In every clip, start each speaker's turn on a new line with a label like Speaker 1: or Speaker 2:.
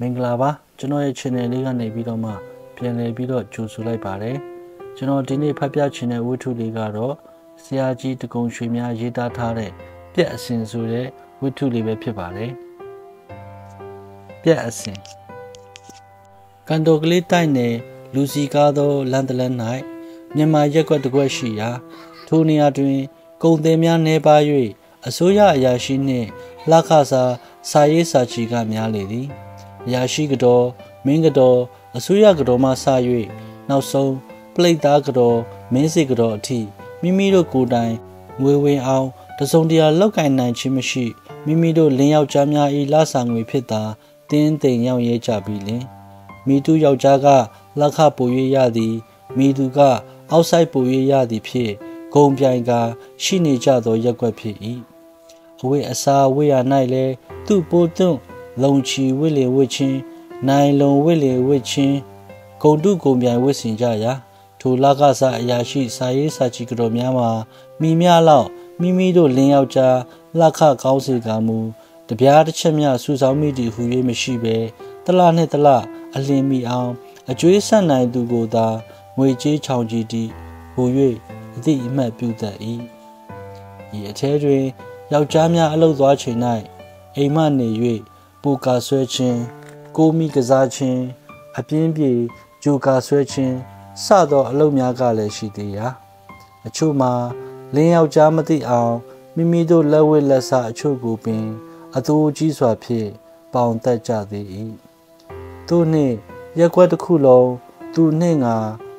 Speaker 1: မင်္ဂလာပါကျွန်တော်ရဲ့ channel လေးကနေပြီးတော့မှပြန်လည်ပြီးတော့ကြိုဆိုလိုက်ပါတယ်ကျွန်တော်ဒီနေ့ဖတ်ပြချင်တဲ့ဝတ္ထုလေးကတော့ဆရာကြီးတကုံရွှေများရေးသားထားတဲ့ပြက်အစင်ဆိုတဲ့ဝတ္ထုလေးပဲဖြစ်ပါတယ်ပြက်အစင်ကန်တိုကလေးတိုက်နယ်လူစီကားသောလန်တလန်၌မြန်မာရက်ကွက်တစ်ကွက်ရှိရာထိုနေရာတွင်ကုံသည်များနေပါ၍အစိုးရအရာရှိနှင့်လှခစာစာရေးစာချီကများလေသည် အရာရှိကတော်မင်းကတော်အစိုးရကတော်မှစ၍နောက်ဆုံးပလိတ်သားကတော်မင်းစေကတော်အထိမိမိတို့ကိုယ်တိုင်ငွေဝင်အောင်တစုံတရာလောက်ကင်နိုင်ခြင်းမရှိမိမိတို့လင်းယောက်ျားများ၏လဆာငွေဖြစ်သာတင်းတိမ်ရောက်ရဲကြပြီလင်မိသူယောက်ျားကလက်ခပူ၍ရသည်မိသူက အောက်ဆိုင်ပူ၍ရသည်ဖြစ်ဂုံပြိုင်ကရှိနေကြသောရက်ွက်ဖြစ်၏အဝိအစာဝိရ၌လည်းသူ့ပိုသွန့် လုံချီဝိလေဝစ်ချင်းနိုင်လုံဝိလေဝစ်ချင်းဂုံတုဂုံပြိုင်ဝစ်စင်ကြရာထိုလကစားအရာရှိစာရေးစာချီကတော်များမှာမိမြလောက်မိမိတို့လင်းယောက်ျားလှခကောင်းစေကမူတပြားတစ်ချက်မြဆူဆောင်မိသည်ဟူ၍မရှိဘဲတလနှင့်တလအလင်းမိအောင် အကျွေးဆက်နိုင်သူကိုသာငွေကြေးချောင်ကြည့်သည်ဟူ၍အသည့်အမှတ်ပြုတတ်၏ဤအထဲတွင်ယောက်ျားများအလုသွားချိန်၌အိမ်မနေ၍ ပူကာဆွဲခြင်းကိုမိကစားခြင်းအပြင်းပြေဂျိုကာဆွဲခြင်းစသောအလုပ်များကလည်းရှိသေးရာအချို့မှာလင်းယောက်ျားမသိအောင်မိမိတို့လက်ဝဲလက်စားအချို့ကိုပင်အတူကြီးစွာဖြင့်ပေါင်တက်ကြသေး၏သူနှင့်ရက်ွက်တစ်ခုလုံးသူနှင့်ငါ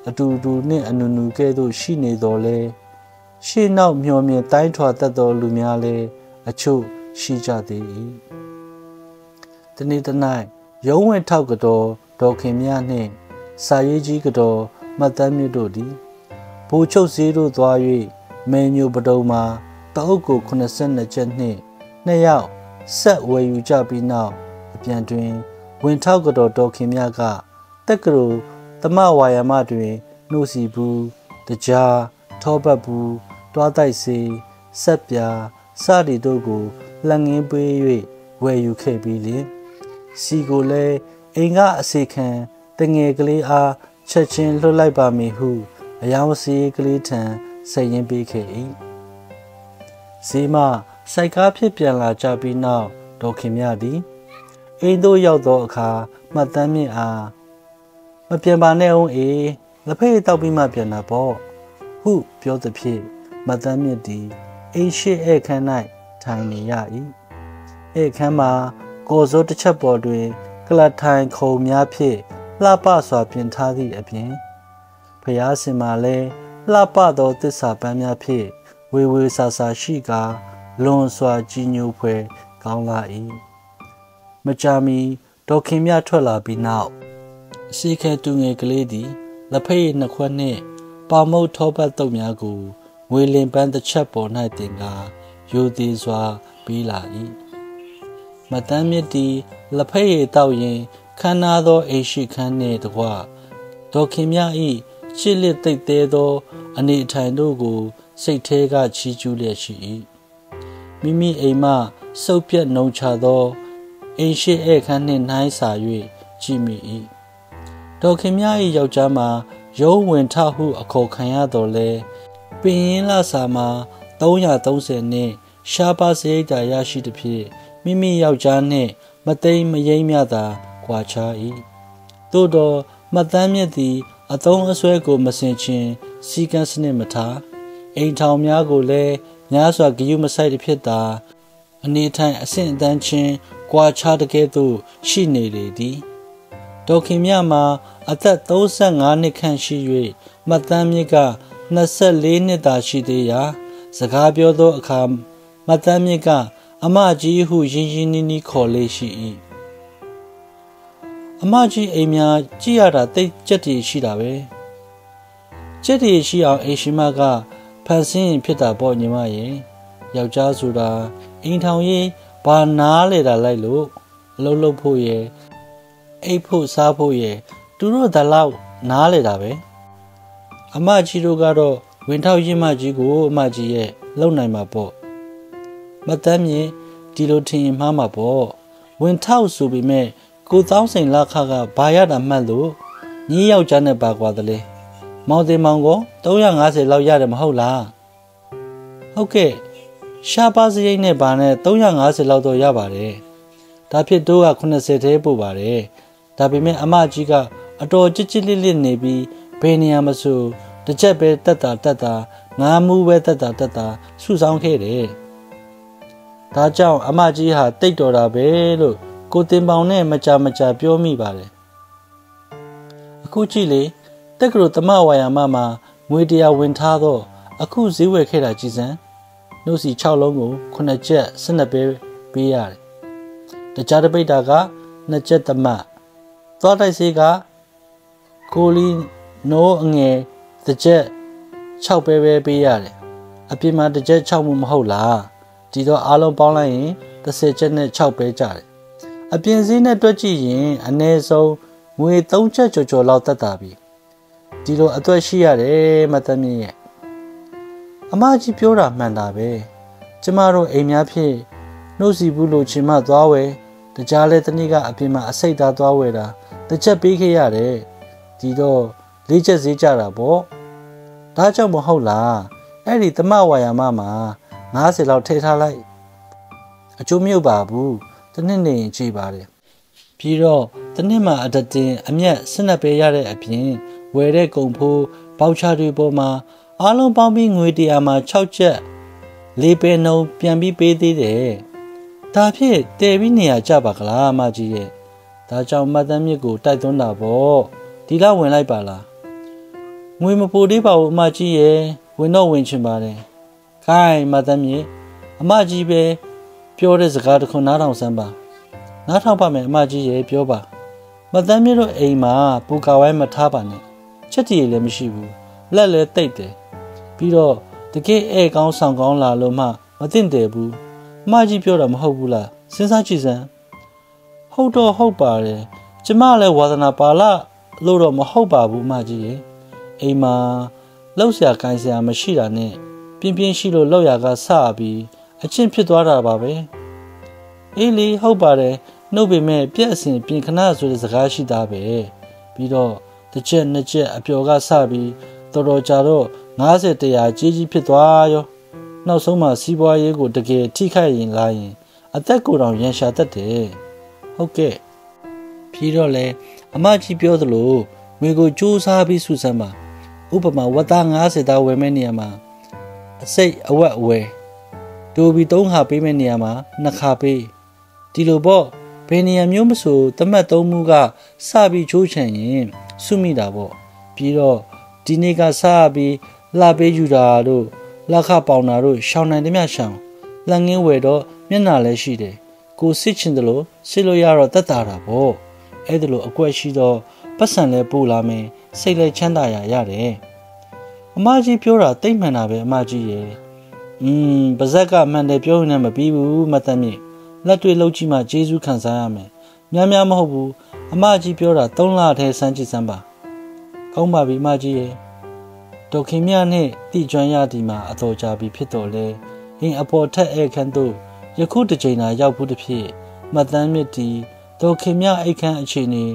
Speaker 1: အတူတူနှင့်အနူနူကဲ့သို့ရှိနေတော်လဲရှေ့နောက်မျောမြင်တိုင်းထွာတတ်သောလူများလည်းအချို့ရှိကြသေး၏ တနေ့တ၌ရုံးဝင်ထောက်ကတော်ဒေါခင်မြနှင့်စာရေးကြီးကတော်မတ်တမ်းမြင့်တို့သည်ဘူချုပ်စည်းတို့သွား၍မေညိုပတုံမှာတအုပ်ကို82ချက်နှင့်နှစ်ယောက်ဆက်ဝယ်ယူကြပြီးနောက်အပြန်တွင် ဝင်ထောက်ကတော်ဒေါခင်မြကတက်ကရူသမဝါယာမတွင်နှုတ်စီဘူးတကြားထောပတ်ဘူးတွားတိုက်စီဆက်ပြာစသည်တို့ကိုလက်ငင်းပေး၍ဝယ်ယူခဲ့ပြီးလျှင် စီကိုလည်းအိမ်ကအစီခံတငယ်ကလေးအားချက်ချင်းလွှတ်လိုက်ပါမည်ဟုအယောင်စီကလေးထံဆက်ရင်ပေးခဲ့၏ဇီမစိုက်ကားဖြစ်ပြန်လာကြပြီးနောက်ဒေါခင်မြသည်အိမ်သို့ရောက်သောအခါမှတ်တမ်းမြင့်အားမပြန်ပါနဲ့အောင်အေးလက်ဖေးတောက်ပြီးမှပြန်တာပေါ့ဟုပြောသည်ဖြင့်မတမ်းမြင့်သည်အိမ်ရှိဧခန်း၌ထိုင်နေရ၏ဧခန်းမှာ ကိုစိုးတစ်ချက်ပေါ်တွင်ကလထိုင်ခုံများဖြင့်လှပစွာပြင်ထားသည့်အပြင်ဖျားစင်မှာလည်းလှပသောတစ္ဆာပန်းများဖြင့်ဝေဝေဆာဆာရှိကာလွန်စွာကြီးညိုဖွယ်ကောင်းလာ၏မကြာမီဒေါခင်မြထွက်လာပြီးနောက်အစီခဲတူငယ်ကလေးသည်လက်ဖက်ရည်နှစ်ခွက်နှင့်ပါမုတ်ထောပတ်တုပ်များကိုငွေလင်ပန်းတစ်ချက်ပေါ်၌တင်ကာယူသည်စွာပြီးလာ၏ မတမ်းမြစ်တီလက်ဖက်ရည်တောက်ရင်ခမ်းနားသောအိရှိခန်းနှင့်တကွဒေါခင်မြ၏ချစ်လက်သိပ်သေးသော အနေအထိုင်တို့ကို စိတ်ထဲကချီးကျူးလျက်ရှိ၏မိမိအိမ်မှစုပ်ပြတ်နှုံချသောအိရှိဧခန်းနှင့်နှိုင်းစာ၍ကြည့်မိ၏ဒေါခင်မြ၏ယောက်ျားမှာရုံးဝင်ထဟုအခေါ်ခံရတော်လဲပင်ရင်လစာမှာ330နှစ်ရှားပါစရိတ်တာရရှိသည်ဖြင့် မိမိယောက်ျားနှင့် မသိမ့်မယိမ့်မြသာကွာခြား၏သို့တော့မတမ်းမြစ်သည်အတုံးအဆွဲကိုမစင်ချင်းစီကံစနစ်မထားအိမ်ထောင်များကိုလည်းများစွာဂယုမဆိုင်သည်ဖြစ်တာအနေထိုင်အဆင့်အတန်းချင်းကွာခြားတဲ့ကဲ့သို့ရှိနေလေသည်ဒေါခင်မြမှာ အသက်35နှစ်ခန့်ရှိ၍မှတ်တမ်းမြစ်က24နှစ်သာရှိသေးရာ စကားပြောသောအခါမှတ်တမ်းမြစ်က အမကြီးဟုရင်းရင်းနှီးနှီးခေါ်လေးရှိ၏အမကြီးအိမ်များကြည့်ရတာတိတ်ကြက်တည်ရှိတာပဲကြက်တည်ရှိအောင်အိမ်ရှိမကဖန်ဆင်းရင်ဖြစ်တာပေါ့ညီမရဲ့ယောက်ျားဆိုတာအိမ်ထောင်ရေးဘာနားလေတာလိုက်လို့အလုပ်လုပ်ဖို့ရယ်အိတ်ဖို့စားဖို့ရယ်သူတို့ဒါလောက်နားလေတာပဲအမကြီးတို့ကတော့ဝင်ထောက်ရင်မကြီးကိုအမကြီးရဲ့လုံနိုင်မှာပေါ့ မတမ်းမြင်ဒီလိုထင်မှားမှာပေါ့ဝင်ထောက်ဆိုပေမဲ့ကိုသောင်းစိန်လခကဘာရတာမှတ်လို့ညီယောက်ျားနဲ့ပါကွာတယ်လေမောင်တင်မောင်ကို350လောက်ရတယ်မဟုတ်လားဟုတ်ကဲ့ရှားပါစရိတ်နဲ့ပါနဲ့350လောက်တော့ရပါတယ်ဒါဖြစ်တို့က80သေးပို့ပါတယ်ဒါပေမဲ့အမကြီးကအတော်ကြစ်ကြစ်လစ်လစ်နေပြီးဘယ်နေရာမဆိုတစ်ချက်ပဲတက်တာတက်တာငါမူပဲတက်တာတက်တာစုဆောင်ခဲ့တယ် ဒါကြောင့်အမကြီးဟာတိတ်တော်တာပဲလို့ကိုတင်ပေါင်နဲ့မကြမကြပြောမိပါတယ်အခုကြည့်လေတက်ကရိုတမဝါယာမမှာငွေတရားဝင်ထားတော့အခုဈေးဝယ်ခဲ့တာကြည်စမ်းနှုတ်စီ6လုံးကို9ချက်12ပဲပေးရတယ်တခြားတပိတ်တာက2ချက်တမသွားတိုက်စေးကကိုလီနိုးအငယ်တစ်ချက်6ပဲပဲပေးရတယ်အပြင်မှာတစ်ချက်6မှုမဟုတ်လား ဒီတော့အားလုံးပေါင်းလိုက်ရင်30ချက်နဲ့6ပဲကြတယ်အပြင်စည်းနဲ့တွက်ကြည့်ရင်အနည်းဆုံးငွေ3ချက်ကျော်ကျော်လောက်တက်တာပြီဒီလိုအသွက်ရှိရတယ်မသမီးရဲ့အမကြီးပြောတာမှန်တာပဲကျမတို့အိမ်များဖြင့်နှုတ်စီဘူးလို့ချင်မှသွားဝယ်တကြားလဲတနေ့ကအပြင်မှာအစိတ်သားသွားဝယ်တာတစ်ချက်ပေးခဲ့ရတယ်ဒီတော့လေးချက်ဈေးကြတာပေါ့ဒါကြောင့်မဟုတ်လားအဲ့ဒီတမဝါယာမမှာ 90လောက်ထည့်ထားလိုက်အကျိုးမြုပ်ပါဘူးတနစ်နေရင်ကြည်ပါတယ်ပြီးတော့တနစ်မှာအတတင်အမျက်စနက်ပေးရတဲ့အပြင်ဝယ်တဲ့ကုန်ဖိုးပေါချာတွေပေါ်မှာအားလုံးပေါင်းပြီးငွေတရားမှာ6ချက်လေးပဲနှုံပြန်ပြီးပေးသေးတယ်ဒါဖြစ်တဲပြီးနေရကြပါကလားအမကြီးရဲ့ဒါကြောင့်မတ်တမ်းမြစ်ကိုတိုက်သွင်းတာပေါ့ဒီလောက်ဝင်လိုက်ပါလားငွေမပိုသေးပါဘူးအမကြီးရဲ့ဝင်တော့ဝင်ချင်ပါတယ် ခိုင်းမတ်တမ်းမြစ်အမကြီးပဲပြောတဲ့စကားတစ်ခုနားထောင်စမ်းပါနားထောင်ပါမယ်အမကြီးရဲ့ပြောပါမတမ်းမြတို့အိမ်မှာပူကာဝိုင်းမထားပါနဲ့ချက်တည်လည်းမရှိဘူးလက်လည်းတိတ်တယ်ပြီးတော့တကယ်ဧကောင်းဆောင်ကောင်းလာလို့မှမသိတယ်ဘူးအမကြီးပြောတာမဟုတ်ဘူးလားစဉ်းစားကြည့်စမ်းဟုတ်တော့ဟုတ်ပါတယ်ကျမလည်းဝါသနာပါလာလို့တော့မဟုတ်ပါဘူးအမကြီးရဲ့အိမ်မှာလောက်ဆရာကိုင်းဆရာမရှိတာနဲ့ ပြင်းပြင်းရှိလို့လောက်ရကစပြီးအချင်းဖြစ်သွားတာပါပဲအေးလေဟုတ်ပါတယ်နှုတ်ပေမဲ့ပြက်အစဉ်ပြင်ခဏဆိုတဲ့စကားရှိသားပဲပြီးတော့တစ်ချက်နှစ်ချက်အပျော်ကစပြီးတော်တော်ကြာတော့90တရားကြီးကြီးဖြစ်သွားရောနောက်ဆုံးမှစီးပွားရေးကိုတကယ်ထိခိုက်ရင်လာရင် အသက်ကိုယ်တော်ရန်ရှာတတ်တယ်ဟုတ်ကဲ့ပြီးတော့လေအမကြီးပြောသလိုငွေကိုစူးစမ်းပြီးစုစမ်းပါဥပမာဝတ်သား90သားဝယ်မဲ့နေရာမှာ အစိတ်အဝက်အဝယ်တိုးပြီး၃ခါပေးမဲ့နေရာမှာနှစ်ခါပေးဒီလိုပေါ့ဘယ်နေရာမျိုးမဆိုတမတ်သုံးမှုကစပြီးချိုးချံရင်စုမိတာပေါ့ပြီးတော့ဒီနေ့ကစပြီးလှပေးယူတာတို့လက်ခပေါင်တာတို့ရှောင်းနိုင်သမျှရှောင်းလက်ငင်းဝယ်တော့မျက်နှာလည်းရှိတယ်ကိုစစ်ချင်တယ်လို့စစ်လို့ရတော့တတ်တာတာပေါ့အဲ့ဒါလို့အကွက်ရှိတော့ပတ်စံလဲပို့လာမယ်စိတ်လဲချမ်းသာရရတယ် အမကြီးပြောတာတိတ်မှန်တာပဲအမကြီးရဲ့อืมပါဇက်ကမှန်တယ်ပြောရင်လည်းမပြီးဘူးမသက်မြင့်လက်တွေ့လှုပ်ကြည့်မှဂျေဇူးခံစားရမယ်များများမဟုတ်ဘူးအမကြီးပြောတာ၃လထဲစမ်းကြည့်စမ်းပါကောင်းပါပြီအမကြီးရဲ့ဒေါခင်မြနဲ့တိကျွမ်းရသည်မှာအတော်ကြာပြီဖြစ်တော်လဲအင်းအပေါ်ထက်ဧခန်းတို့ယခုတစ်ချိန်သာရောက်ဘူးတစ်ဖြစ်မတန်းမြစ်တီဒေါခင်မြအိတ်ခန်းအခြေအနေ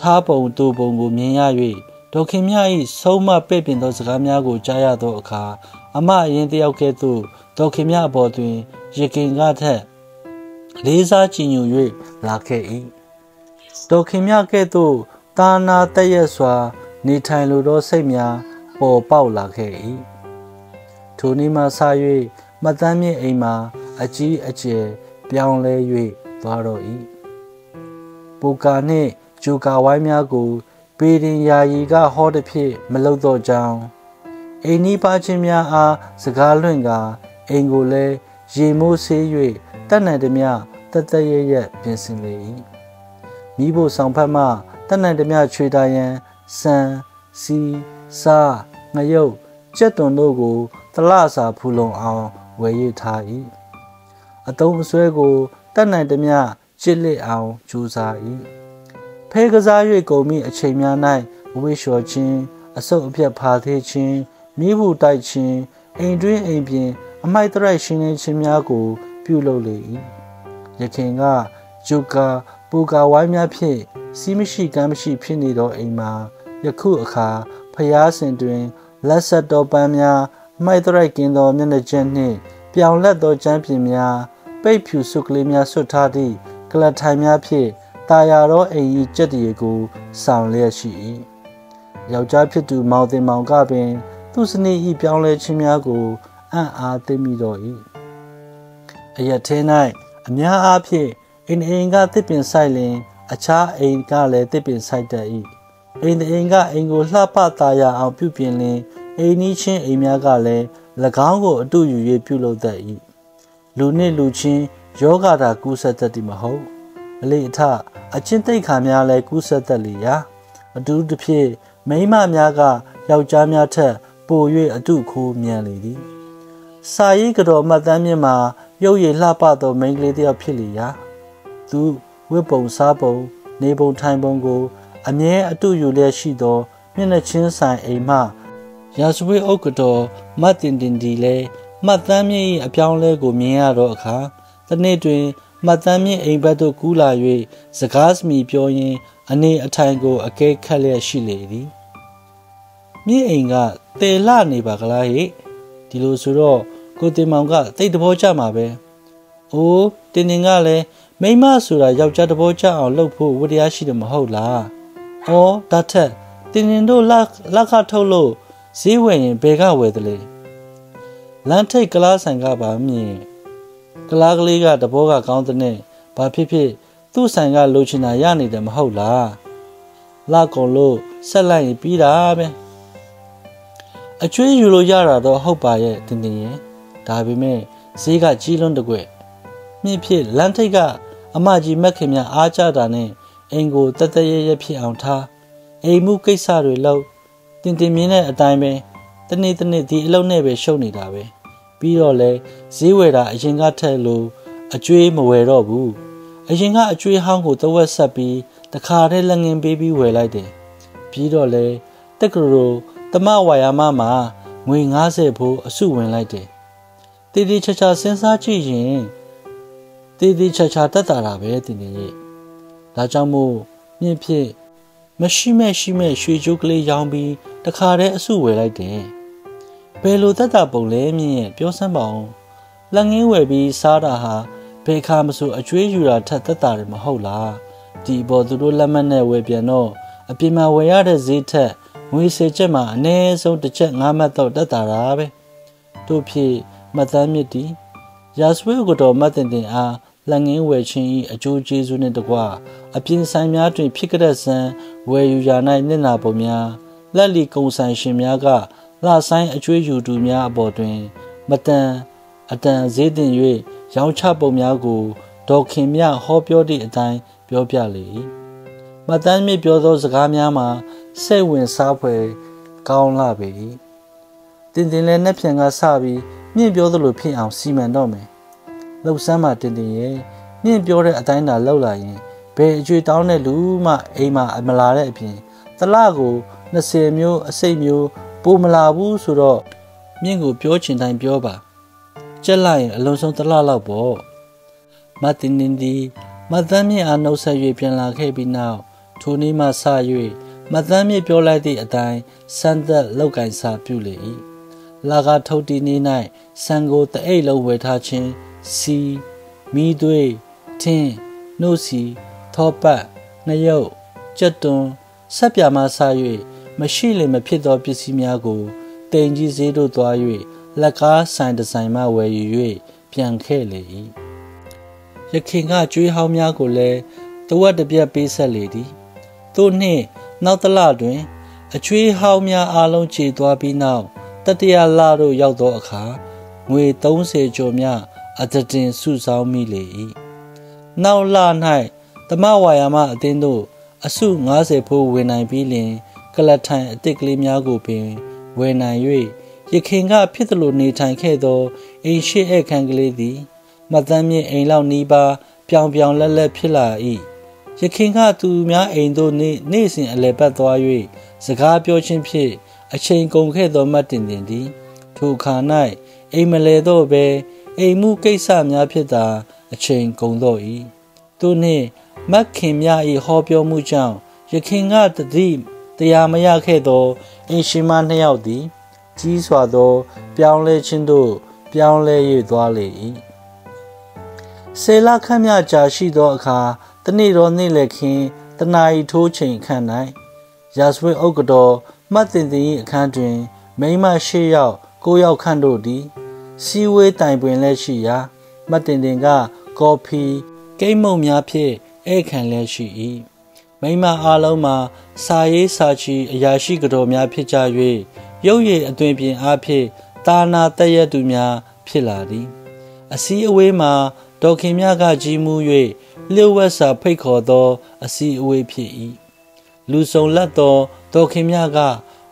Speaker 1: ထားပုံတူပုံကိုမြင်ရ၍ ဒေါခင်မြ၏ဆုံးမပဲ့ပင်သောစကားများကိုကြားရသောအခါအမအရင်တယောက်ကဲ့သို့ဒေါခင်မြအပေါ်တွင်ရကင်ကထက်လေးစားကြည်ညို၍လာခဲ့၏ဒေါခင်မြကဲ့သို့တာနာတရက်စွာ နေထိုင်လိုသောစိတ်များပေါ်ပေါက်လာခဲ့၏ထိုနေ့မှစ၍မတမ်းမြင့်အိမ်မှာအကြီးအကျယ်ပြောင်းလဲ၍သွားတော့၏ပူကာနှင့်ဂျူကာဝိုင်းများကို ပေရင်ယာယီကဟောသည်ဖြင့်မလုပ်တော့ကြောင်းအိမ်နီးပါချင်းများအားစကားလွင့်ကာအိမ်ကိုလည်းရေမိုးဆေး၍တတ်နိုင်သည်မြတတရရပြင်ဆင်လေ၏မိဖို့ဆောင်ဖက်မှတတ်နိုင်သည်မြချွေတာရန်စံစီစားငရုတ်ကြက်သွန်တို့ကိုတလစာဖူလုံအောင်ဝယ်ရထား၏အတုံးအစွဲကိုတတ်နိုင်သည်မြချစ်လက်အောင်ကြိုးစား၏ ဖဲကစား၍ကုန်မိအချိန်များ၌ဝိလျှော်ခြင်းအဆုတ်အပြတ်ဖာသေးခြင်းမိဘူးတိုက်ခြင်းအိမ်တွင်းအိမ်ပြင် အမိုက်တရိုက်ရှင်းလင်းခြင်းများကို ပြုလုပ်လေ၏ယခင်ကဂျူကာပူပူကာဝိုင်းများဖြင့်စီးမရှိကမ်းမရှိဖြစ်နေသောအိမ်မှာယခုအခါဖျားစင်တွင်လက်ဆက်တော်ပန်းများမှိုက်တရိုက်ကင်းသောမျက်နှာချင်းနှင့်ပြောင်လက်သောကျမ်းပြင်များပိတ်ဖြူစုကလေးများဆွတ်ထားသည့်ကလထိုင်များဖြင့် တာယာသောအိမ်၏ကြက်တရေကိုဆောင်လျက်ရှိ၏ယောက်ျားဖြစ်သူမောင်တင်မောင်ကပင် သူစနေ၏ပြောင်းလဲခြင်းများကိုအံ့အားသိမိတော်၏အရက်ထဲ၌အများအားဖြင့်အိမ်အိမ်ကတစ်ပင်ဆိုင်လင် အခြားအိမ်ကလည်းတစ်ပင်ဆိုင်တတ်၏အိမ်အိမ်ကအိမ်ကိုလှပတာရအောင်ပြုပြင်လင်အိမ်နီးချင်းအိမ်များကလည်း၎င်းကိုအတူယူ၍ပြုလုပ်တတ်၏လူနှင့်လူချင်းယောဂတာကူးဆက်တတ်သည်မဟုတ်အလေအထ အချင်းတိတ်ခါများလည်းကူးဆက်တတ်လေရာအတူတစ်ဖြစ်မိန်းမများကယောက်ျားများထက်ပို၍အတုခိုးမြန်လေသည်စာရေးကတော်မှတ်တမ်းမြင့်မှာရုပ်ရည်လှပသောမိန်းကလေးတစ်ယောက်ဖြစ်လေရာသူဝတ်ပုံစားပုံနေပုံထိုင်ပုံကို အမြဲအတုယူလျက်ရှိသောမျက်နှာချင်းဆိုင်အိမ်မှရာဇဝတ်ဥက္ကတော်မတ်တင်တင်ဒီလဲမှတ်တမ်းမြင့်၏အပြောင်းလဲကိုမြင်ရတော့အခါတနေ့တွင် မှတ်တမ်းမြင့်အိမ်ဘက်သို့ကူးလာ၍စကားစမီပြောရင်းအနေအထိုင်ကိုအကဲခတ်လျက်ရှိလေသည်မြင့်အိမ်ကတေလနေပါကလားဟိဒီလိုဆိုတော့ကိုတင်မောင်ကတိတ်တဘောကြမှာပဲအိုးတင်တင်ကလည်းမိမဆိုတာယောက်ျားတဘောကြအောင်လှုပ်ဖို့ဝတရားရှိတယ်မဟုတ်လားအော်ဒါထက်တင်တင်တို့လက်လက်ခထုတ်လို့ဈေးဝယ်ရင်ဘယ်ကဝယ်တယ်လဲလမ်းထိတ်ကလားဆိုင်ကပါမြင် ကလားကလေးကတဘောကကောင်းတဲ့နဲ့ဘာဖြစ်ဖြစ်သူ့ဆိုင်ကလိုချင်တာရနေတယ်မဟုတ်လားလာကုန်လို့ဆက်လိုက်ရင်ပြီးတာပဲအကျွေးယူလို့ရတာတော့ဟုတ်ပါရဲ့တင်တင်ရဲ့ဒါပေမဲ့ဈေးကကြီးလွန်းတကွက်မြင့်ဖြစ်လမ်းထိတ်ကအမကြီးမက်ခင်များအားကြတာနဲ့အိမ်ကိုတတရရဖြစ်အောင်ထားအိမ်မှုကိစ္စတွေလောက်တင်တင်မြင်းတဲ့အတိုင်းပဲတနေ့တနေ့ဒီအလုပ်နဲ့ပဲရှုပ်နေတာပဲ ပြီးတော့လဲဈေးဝယ်တာအရင်ကထက်လို့အကျွေးမဝယ်တော့ဘူးအရင်ကအကျွေးဟောင်းကိုတဝက်ဆက်ပြီးတခါတည်းလက်ငင်းပေးပြီးဝယ်လိုက်တယ်ပြီးတော့လဲတက်ကရိုတမဝါယာမမှာငွေ90ဖို့အစုဝင်လိုက်တယ်တည်တည်ချာချာစဉ်းစားကြည့်ရင်တည်တည်ချာချာတက်တာတာပဲတင်နေရဲ့ဒါကြောင့်မို့မြင့်ဖြစ်မရှိမဲ့ရှိမဲ့ရွှေကြိုးကလေးရောင်းပြီးတခါတည်းအစုဝယ်လိုက်တယ် ဘယ်လိုသက်တာပုံလဲမြင့်ရဲ့ပြောစမ်းပါအောင်လက်ငင်းဝယ်ပြီးစားတာဟာဘယ်ခါမဆိုအကျွေးယူတာထက်သက်တာတယ်မဟုတ်လားဒီပေါ်သူတို့လက်မှတ်နဲ့ဝယ်ပြန်တော့အပြင်မှာဝယ်ရတဲ့ဈေးထက်ငွေစေချက်မှာအနည်းဆုံးတစ်ချက်၅မှတ်တော့တက်တာတာပဲတို့ဖြစ်မသမ်းမြစ်တီရာဇဝဲကိုတော်မတ်တင်တင်အားလက်ငင်းဝယ်ခြင်း၏အကျိုးကျေးဇူးနှင့်တကွအပြင်ဆိုင်များတွင်ဖြစ်ကြတဲ့ဆန်းဝယ်ယူရာ၌နစ်နာပုံများလက်လီကုံဆိုင်ရှင်များက လှဆိုင်အကျွေးယူသူများအပေါ်တွင် မတန်အတန်ဈေးတင်၍ရောင်းချပုံများကိုဒေါက်ခင်မြဟောပြောသည့်အတိုင်းပြောပြလေ၏မတန်းမြစ်ပြောသောစကားများမှာစိတ်ဝင်စားဖွယ်ကောင်းလာပေ၏တင်တင်လည်းနှက်ဖြန်ကစပြီးမြင့်ပြောသလိုဖြစ်အောင်စီမံတော့မယ်လှုပ်ဆမ်းမှတင်တင်ရဲ့မြင့်ပြောတဲ့အတိုင်းသာလှုပ်လာရင်ဘယ်အကျွေးတောင်းတဲ့လူမှအိမ်မှာမလာတဲ့အပြင်တလကို20မျိုးအစိတ်မျိုး ပိုမလာဘူးဆိုတော့မြင့်ကိုပြောချင်တိုင်းပြောပါကြက်လိုက်ရင်အလုံးစုံတလလောက်ပေါ့မတင်တင်ဒီမသမ်းမြင့်အားနှုတ်ဆက်၍ပြန်လာခဲ့ပြီးနောက်ထိုနေ့မှစ၍မသမ်းမြင့်ပြောလိုက်သည့်အတိုင်းစမ်းသက်လောက်ကင်စာပြုလေ၏လာကထုတ်တီနေ၌ဆန်ကိုတအိတ်လုံးဝယ်ထားခြင်းစီမီးသွေးထင်းနှုတ်စီထောပတ်နှရုပ်ကြက်တွန်းဆက်ပြမဆ၍ မရှိလေမဖြစ်သောပစ္စည်းများကိုတိမ်ကြီးဈေးတို့သွား၍လက်ကားဆိုင်ဒီဇိုင်မှဝယ်ယူ၍ပြန်ခဲ့လေ၏ရခင်ကကျွေးဟောင်းများကိုလည်းတဝက်တပြက်ပေးဆက်လေသည်သို့နှင့်နောက်တလတွင်အကျွေးဟောင်းများအားလုံးခြေသွားပြီးနောက်တတိယလတို့ရောက်သောအခါငွေ30ကျော်များအတတင်စုဆောင်းမိလေ၏နောက်လ၌တမဝါယာမအသင်းတို့အစု90ဖိုးဝင်နိုင်ပြီးလင် ကလထိုင်အစ်စ်ကလေးများကိုပင်ဝယ်နိုင်၍ရခင်ကဖြစ်သလိုနေထိုင်ခဲ့သောအိမ်ရှိအခန်းကလေးသည်မသမ်းမြင့်အိမ်လောက်နီးပါးပြောင်ပြောင်လက်လက်ဖြစ်လာ၏ရခင်ကသူများအိမ်သို့နေနေ့စဉ်အလဲပတ်သွား၍စကားပြောခြင်းဖြင့်အချိန်ကုန်ခဲ့သောမတ်တင်တင်သည်ထိုအခါ၌အိမ်မလဲတော့ဘဲအိမ်မှုကိစ္စများဖြစ်တာအချိန်ကုန်တော့၏သူနှင့်မက်ခင်မြ၏ဟောပြောမှုကြောင့်ယခင်ကတတိ တရားမရခဲ့သောအင်ရှင်မနှစ်ယောက်သည် ကြီးစွာသော ပြောင်းလဲခြင်းသို့ပြောင်းလဲ၍သွားလေ၏ဆေလခန့်မြကြာရှိသောအခါတနေ့တော်နေ့လည်းခင်တနာရီထိုးချိန်ခန့်၌ရာဇဝတ်ဥက္ကတော်မှတ်တင်တင်၏အခန်းတွင် မိမ၈ယောက်၉ယောက်ခန့်တို့သည် စီဝေးတိုင်ပွင်လက်ရှိရာမှတ်တင်တင်က ကော်ဖီကိတ်မုတ်များဖြင့်ဧခံလက်ရှိ၏ မိမအားလုံးမှာစာရေးစာချီအရာရှိကတော်များဖြစ်ကြ၍ရုပ်ရည်အသွင်ပြင်အားဖြင့်တာနာတည့်ရသူများဖြစ်လာသည်အစည်းအဝေးမှာဒေါခင်မြကကြီးမှု၍လျှို့ဝှက်စာဖိတ်ခေါ်သော အစည်းအဝေးဖြစ်၏လူစုံလက်သောဒေါခင်မြက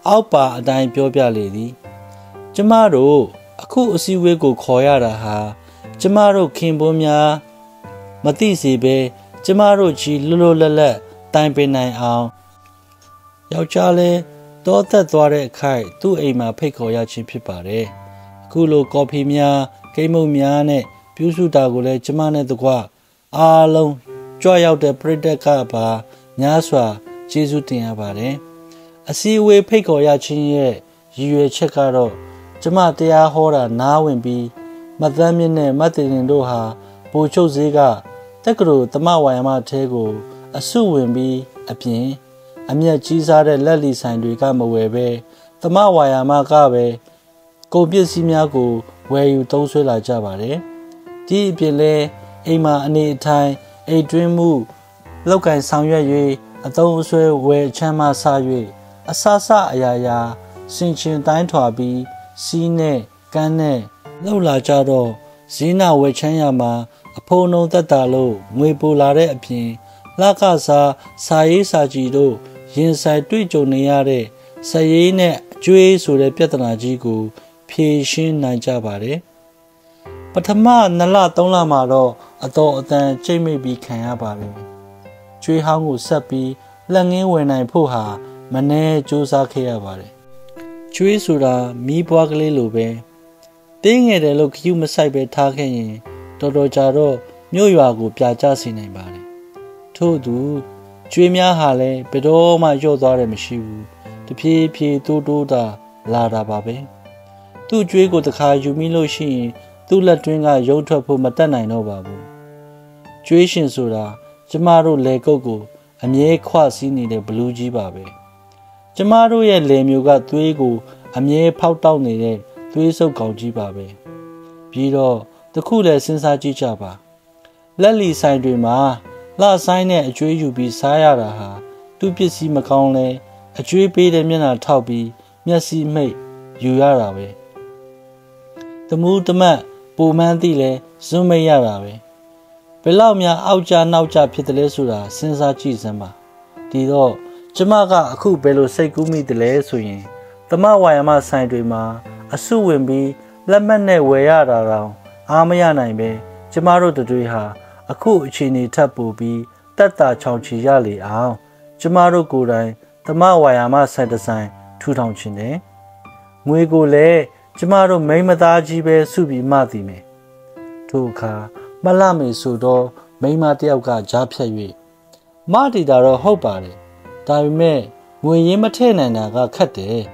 Speaker 1: အောက်ပါအတိုင်းပြောပြလေသည် ကျမတို့အခုအစည်းအဝေးကိုခေါ်ရတာဟာကျမတို့ခင်ပွန်းများမသိစေဘဲကျမတို့ကြီးလွတ်လွတ်လပ်လပ် တိုင်ပင်နိုင်အောင်ယောက်ျားလဲတောသက်သွားတဲ့အခိုက်သူ့အိမ်မှာဖိတ်ခေါ်ရခြင်းဖြစ်ပါတယ်အခုလိုကော်ဖီများဂိမ်းမုတ်များနဲ့ပြုစုတာကိုလည်းကျမနဲ့တကွအားလုံးကြွရောက်တဲ့ပရိသတ်ကပါများစွာကျေးဇူးတင်ရပါတယ်အစည်းအဝေးဖိတ်ခေါ်ရခြင်းရဲ့ရည်ရွယ်ချက်ကတော့ကျမတရားဟောတာနားဝင်ပြီးမသမ်းမြင့်နဲ့မတ်တင်တင်တို့ဟာပိုချုပ်စည်းကတက္ကသိုလ်တမဝါယမထဲကို အဆုဝင်ပြီးအပြင်အမျက်ကြီးစားတဲ့လက်လီဆိုင်တွေကမဝယ်ပဲသမဝါယာမကပဲကုန်ပစ္စည်းများကိုဝယ်ယူသုံးဆွဲလာကြပါတယ်။ဒီအပြင်လဲအိမ်မှာအနေအထိုင်အိတ်တွင်းမှုလောက်ကင်ဆောင်ရွက်၍အသုံးအဆွဲဝယ်ချမ်းမဆ၍အဆဆအရာရာစင်ချင်တိုင်းထွာပြီးစီးနဲ့ကန်းနဲ့လှုပ်လာကြတော့ဇင်းနာဝယ်ချမ်းရမှာအဖုံနှုံသက်တာလို့ငွေပိုလာတဲ့အပြင် လှကစားစာရေးစာကြည်တို့ရင်ဆိုင်တွေ့ကြုံနေရတဲ့စရေးနဲ့အကျွေးဆိုတဲ့ပြဿနာကြီးကို ဖြေရှင်းနိုင်ကြပါတယ်ပထမ2လ3လမှာတော့အတော်အတန်ကြိတ်မိပြီးခံရပါပြီကျွေးဟောင်းကိုဆက်ပြီးလက်ငင်းဝင်နိုင်ဖို့ဟာမနှဲစူးစမ်းခဲ့ရပါတယ်ကျွေးဆိုတာမီးပွားကလေးလိုပဲတင်းငယ်တယ်လို့ခ ्यू မဆိုင်ပဲထားခဲ့ရင် တော်တော်ကြာတော့မြို့ရွာကိုပြာကျစေနိုင်ပါတယ် ထို့သူကျွေးများဟာလည်းဘယ်တော့မှလျော့သွားတယ်မရှိဘူးတဖြည်းဖြည်းတိုးတိုးတာလာတာပါပဲသူ့ကျွေးကိုတခါယူမိလို့ရှိရင်သူ့လက်တွင်းကရုပ်ထွက်ဖို့မတတ်နိုင်တော့ပါဘူးကျွေးရှင်ဆိုတာကျမတို့လေကုတ်ကို အမြဲခွစီးနေတဲ့ဘလူးကြီးပါပဲကျမတို့ရဲ့လေမျိုးကသွေးကို အမြဲဖောက်တောက်နေတဲ့သွေးဆုပ်ကောင်ကြီးပါပဲပြီးတော့တခုလည်းစဉ်းစားကြည့်ကြပါလက်လီဆိုင်တွေမှာ လှဆိုင်နဲ့အကျွေးယူပြီးစားရတာဟာသူ့ပစ္စည်းမကောင်းလဲအကျွေးပေးတဲ့မျက်နှာထောက်ပြီးမျက်စိမိတ်ယူရတာပဲတမူးတမတ်ပုံမှန်သိလဲဇွတ်မိတ်ရတာပဲဘယ်လောက်များအောက်ကြနောက်ကြဖြစ်တယ်လဲဆိုတာစဉ်းစားကြည့်စမ်းပါဒီတော့ကျမကအခုဘယ်လိုစိတ်ကူးမိတယ်လဲဆိုရင်သမဝါယမဆိုင်တွေမှာအဆုဝင်ပြီးလက်မှတ်နဲ့ဝယ်ရတာတော့အားမရနိုင်ပဲကျမတို့တို့ဟာ အခုအချိန်နေထပ်ပိုပြီးတက်တာချောင်ချီရလေအောင်ကျမတို့ကိုယ်တိုင်သမဝါယာမဆိုင်တဆိုင်ထူထောင်ခြင်းနဲ့ငွေကိုလည်းကျမတို့မိမသားကြီးပဲစုပြီးမှသည်မယ်ထို့အခါမလမေဆိုတော့မိမတယောက်ကကြားဖြတ်၍မတီတာတော့ဟုတ်ပါတယ်ဒါပေမဲ့ငွေရင်းမထည့်နိုင်တာကခက်တယ်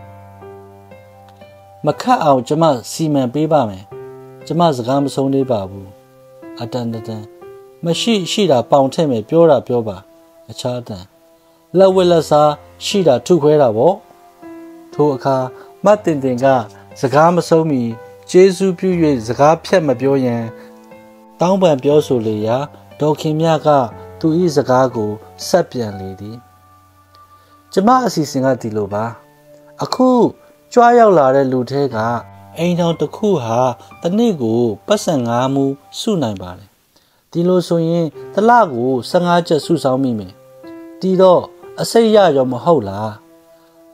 Speaker 1: မခတ်အောင်ကျမစီမံပေးပါမယ်ကျမစကားမဆုံးသေးပါဘူးအတန်တန် မရှိရှိတာပေါင်ထည့်မယ်ပြောတာပြောပါအခြားတန်လက်ဝက်လက်စားရှိတာထုခွဲတာပေါ့ထိုအခါမတ်တင်တင်က စကားမဆုံးမီကျေးဇူးပြု၍စကားဖြတ်မပြောရန်တောင်းပန်ပြောဆိုလေရာဒေါခင်မြက သူ၏စကားကိုဆက်ပြန်လေသည်ကျမအစီအစဉ်ကဒီလိုပါ အခုကြွားရောက်လာတဲ့လူထဲကအိမ်တော်တစ်ခုဟာတနေ့ကိုပတ်စံ၅မူစုနိုင်ပါတယ် ဒီလိုဆိုရင်တလကို15ချက်စုဆောင်းမိမယ်ဒီတော့အစိတ်ရရောမဟုတ်လား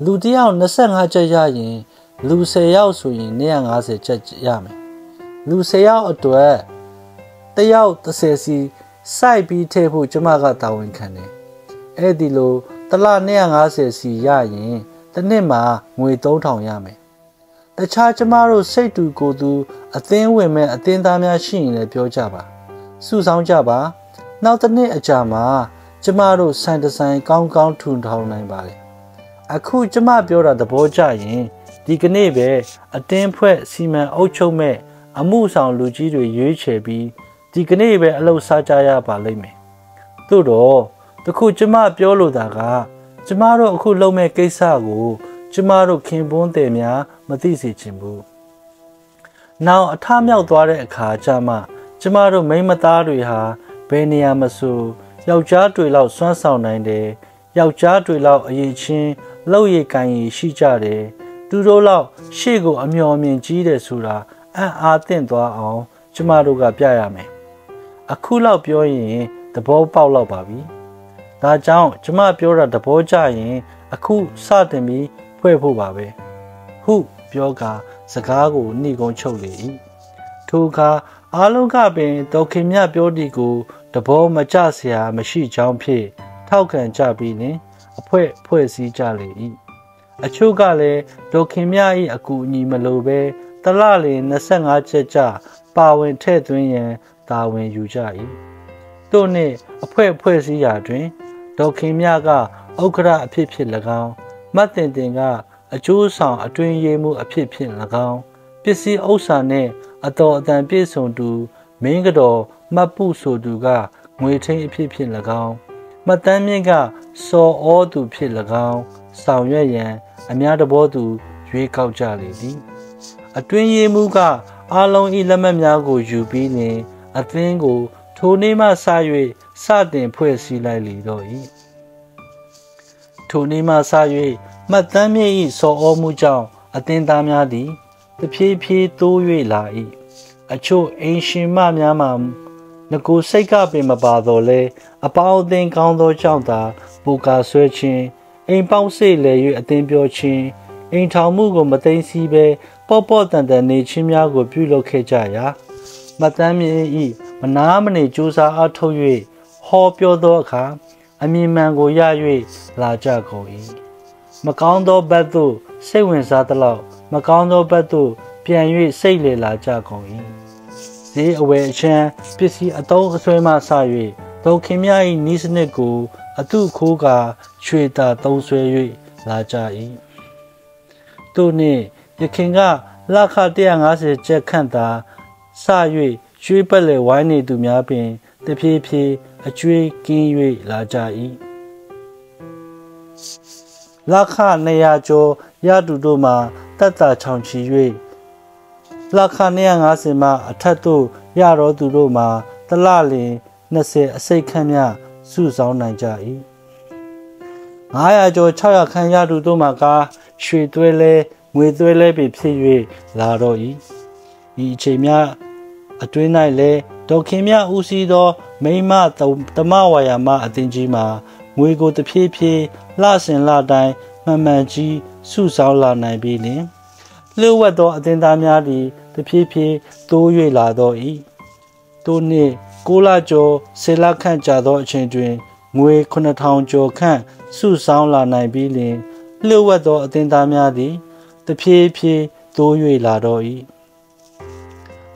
Speaker 1: လူတယောက်25ချက်ရရင် လူ10ယောက်ဆိုရင်150ချက်ရမယ်လူ10ယောက်အတွက်တယောက်30စီစိုက်ပြီးထည့်ဖို့ကျမကတာဝန်ခံတယ်အဲ့ဒီလိုတလ150စီရရင်တစ်နှစ်မှာငွေ3000ရမယ်တခြားကျမတို့စိတ်တူကိုယ်သူအသင်းဝင်မဲ့အသင်းသားများရှိရင်လည်းပြောကြပါ စုဆောင်းကြပါ နောက်တစ်နှစ်အကြာမှာကျမတို့ဆိုင်တဆိုင်ကောင်းကောင်းထူထောင်နိုင်ပါတယ်အခုကျမပြောတာသဘောကျရင်ဒီကနေ့ပဲအတင်းဖွဲ့စီမံအုပ်ချုပ်မဲ့အမှုဆောင်လူကြီးတွေရွေးချယ်ပြီးဒီကနေ့ပဲအလုပ်စားကြရပါလိမ့်မယ်သို့တော့တခုကျမပြောလိုတာက ကျမတို့အခုလုပ်မဲ့ကိစ္စကို ကျမတို့ခင်ပွန်းတယ်များ မသိစေချင်ဘူးနောက်အထမြောက်သွားတဲ့အခါကျမှ ကျမတို့မိန်းမသားတွေဟာဘယ်နေရာမဆိုယောက်ျားတွေလောက်စွမ်းဆောင်နိုင်တယ်ယောက်ျားတွေလောက်အရေးချင်းလောက်ရည်ကန်ရည်ရှိကြတယ်သူတို့လောက်ရှေ့ကိုအမျော်မြင်ကြီးတယ်ဆိုတာအံ့အားသင့်သွားအောင် ကျမတို့ကပြရမယ်အခုလောက်ပြောရင်သဘောပေါက်လောက်ပါပြီဒါကြောင့်ကျမပြောတာသဘောကျရင် အခုစတင်ပြီးဖွဲ့ဖို့ပါပဲဟုပြောကာစကားကိုနှိကုံချုပ်လေ၏ထိုအခါ အားလုံးကပင်ဒေါခင်မြပြောသည်ကိုတဘောမကြเสียမရှိကြောင်းဖြင့်ထောက်ခံကြပြီးလင်အဖွဲ့ဖွဲ့စည်းကြလေ၏အချို့ကလည်းဒေါခင်မြ၏အကူအညီမလိုဘဲတလလင်25ချက်ကြပါဝင်ထည့်သွင်းရန်တာဝန်ယူကြ၏တို့နှင့်အဖွဲ့ဖွဲ့စည်းရာတွင်ဒေါခင်မြကဥက္ကရာအဖြစ်ဖြစ်၎င်းမတ်တင်တင်ကအကျိုးဆောင်အတွင်ရေးမှုအဖြစ်ဖြစ်၎င်းပစ္စည်းဥစ္စာနှင့် အတော်အတန်ပြည့်စုံသူမင်းကတော်မှတ်ပုဆိုသူကငွေထင်းအဖြစ်ဖြစ်၎င်းမှတ်တမ်းမြင့်ကစော်ဩသူဖြစ်၎င်းဆောင်ရွက်ရန် အများတဘောသူရွေးကောက်ကြလေသည်အတွင်းရေးမှုကအာလုံးဤလက်မှတ်များကိုယူပြီးလင်အသင်းကို ထိုနေ့မှစ၍စတင်ဖွဲ့စည်းလိုက်လေတော့၏ထိုနေ့မှစ၍မှတ်တမ်းမြင့်၏စော်ဩမှုကြောင့်အသင်းသားများသည် တဖြည်းဖြည်းတိုး၍လာ၏အချို့အိမ်ရှင်မများမှငကိုစိတ်ကပင်မပါတော့လဲအပေါင်းအသင်းကောင်းသောကြောင့်သာပူကာဆွဲခြင်းအိမ်ပေါက်စိတ်လဲ၍အသင်းပြောခြင်းအိမ်ထောင်မှုကိုမသိသိပဲပေါ့ပေါ့တန်တန်နေခြင်းများကို ပြုလုပ်ခဲ့ကြရာမတမ်းမြင်ဤမနာမနေကြိုးစားအားထုတ်၍ဟောပြောသောအခါအမြင်မှန်ကိုရ၍လာကြကုန်၏မကောင်းသောဘက်သို့စိတ်ဝင်စားသလောက် မကောင်းသောဘက်သို့ပြန်၍စိတ်လေလာကြကုန်၏ဈေးအဝယ်အချမ်းပစ္စည်းအတုံးအဆွဲမှစ၍ဒေါခင်မြ၏နီးစနစ်ကိုအတုခိုးကာချွေတာသုံးဆွဲ၍လာကြ၏သူနှင့်ယခင်ကလခ150ကျက်ခန့်သာစ၍ရွှေပက်လေဝိုင်းနေသူများပင်တဖြည်းဖြည်းအကျွေးကင်း၍လာကြ၏လခ200ကျော်ရတူတို့မှာ တက်တာချောင်ချီ၍လခ250မှအထက်သို့ရတော်သူတို့မှာတလလင်20အစိတ်ခန့်မြစုဆောင်းနိုင်ကြ၏900ကျော်600ခန့်ရတူတို့မှာကားရွှေသွဲလဲငွေသွဲလဲပြီဖြစ်၍လာတော့၏ဤအချိန်များအတွင်း၌လဲဒေါခင်မြဦးစီးသော မိမတမဝါယာမအသင်ကြီးမှာငွေကိုတဖြည်းဖြည်းလှဆင်လှတိုင်းမှန်မှန်ကြီး စုဆောင်းလာနိုင်ပြီလင်လျှို့ဝှက်သောအသင်သားများသည်တဖြည်းဖြည်းတိုး၍လာတော့၏တိုးနှင့်ကိုလာကျော်ဆေလခန့်ကြာသောအချိန်တွင်ငွေ9000ကျော်ခန့်စုဆောင်းလာနိုင်ပြီးလင်လျှို့ဝှက်သောအသင်သားများသည်တဖြည်းဖြည်းတိုး၍လာတော့၏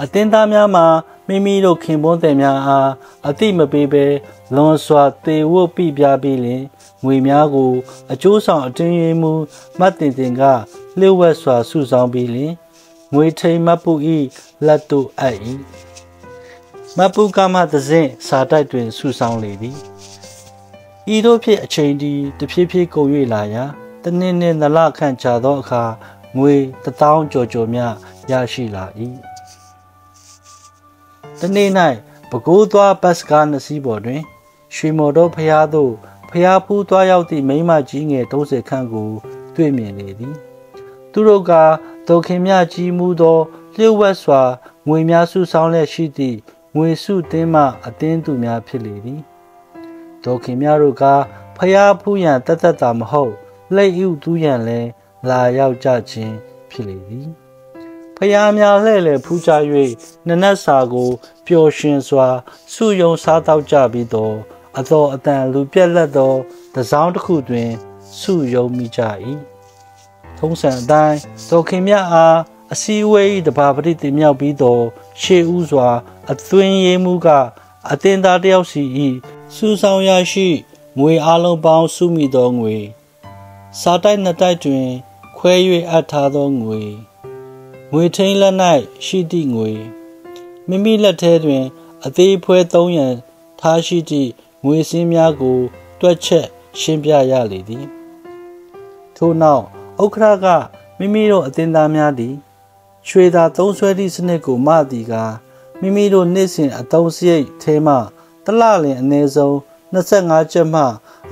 Speaker 1: အသင်သားများမှာမိမိတို့ခင်ပွန်းတယ်များအားအတိမပေးဘဲလွန်စွာတေဝုတ်ပြပြပြီးလင် ငွေများကိုအကျိုးဆောင်အတင်းရင်းမှုမတ်တင်တင်ကလျှို့ဝှက်စွာစုဆောင်းပြီးလင်ငွေထိန်မပူဤလက်တို့အပ်၏မပူကမသစဉ်စာတိုက်တွင်စုဆောင်းလေသည်ဤတို့ဖြင့်အချိန်ဒီတဖြည်းဖြည်းကုန်၍လာရာတနည်းနည်းနလခန့်ကြာသောအခါငွေတထောင်ကျော်ကျော်မြရရှိလာ၏တနေ့၌ပဲခူးသွားဘတ်စကားနှစ်စီးပေါ်တွင် ရွှေမော်တော်ဖျားသို့ ဖျားဖူးသွားရောက်သည့်မိမကြီးငယ်30ခန့်ကိုတွေ့မြင်လေသည် သူတို့ကဒေါခင်မြကြီးမှုသောလျှို့ဝှက်စွာငွေများစုဆောင်းလျက်ရှိသည့်ငွေစုတင်းမှအတင်းသူများဖြစ်လေသည်ဒေါခင်မြတို့ကဖျားဖူးရန်တသက်တာမဟုတ်လက်ဥသူရန်လဲလာရောက်ကြခြင်းဖြစ်လေသည်ဖျားများလှဲ့လေဖူးကြ၍နနတ်စာကိုပျော်ရွှင်စွာစုယုံစားတောက်ကြပြီးတော့ အတော်အတန်လူပြက်လက်သောတစောင်းတစ်ခုတွင်စုယုံမိကြ၏ထုံးစံအတိုင်းဒေါခင်မြအားအစည်းအဝေးတဘာပတိတင်မြောက်ပြီးတော့ရှေးဥစွာ အသွင်းရေးမှုကအတင်းသားတယောက်စီဤစူဆောင်ရရှိငွေအလုံးပေါင်းစုမိသောငွေစာတိုက်နှစ်တိုက်တွင် ခွဲ၍အပ်ထားသောငွေငွေထိန်လက်၌ရှိသည့်ငွေမိမိလက်ထဲတွင် အသေးဖွဲ300ထားရှိသည့် ငွေစင်းများကို တွက်ချက်ရှင်းပြရလေသည်ထို့နောက်ဥက္ခရကမိမိတို့အတင်သားများသည်ရွှေသာသုံးဆွဲသည့်စနစ်ကိုမသည်ကမိမိတို့နေ့စဉ်အသုံးစရိတ်ထဲမှတလလင်အနည်းဆုံး25ကျပ်မှ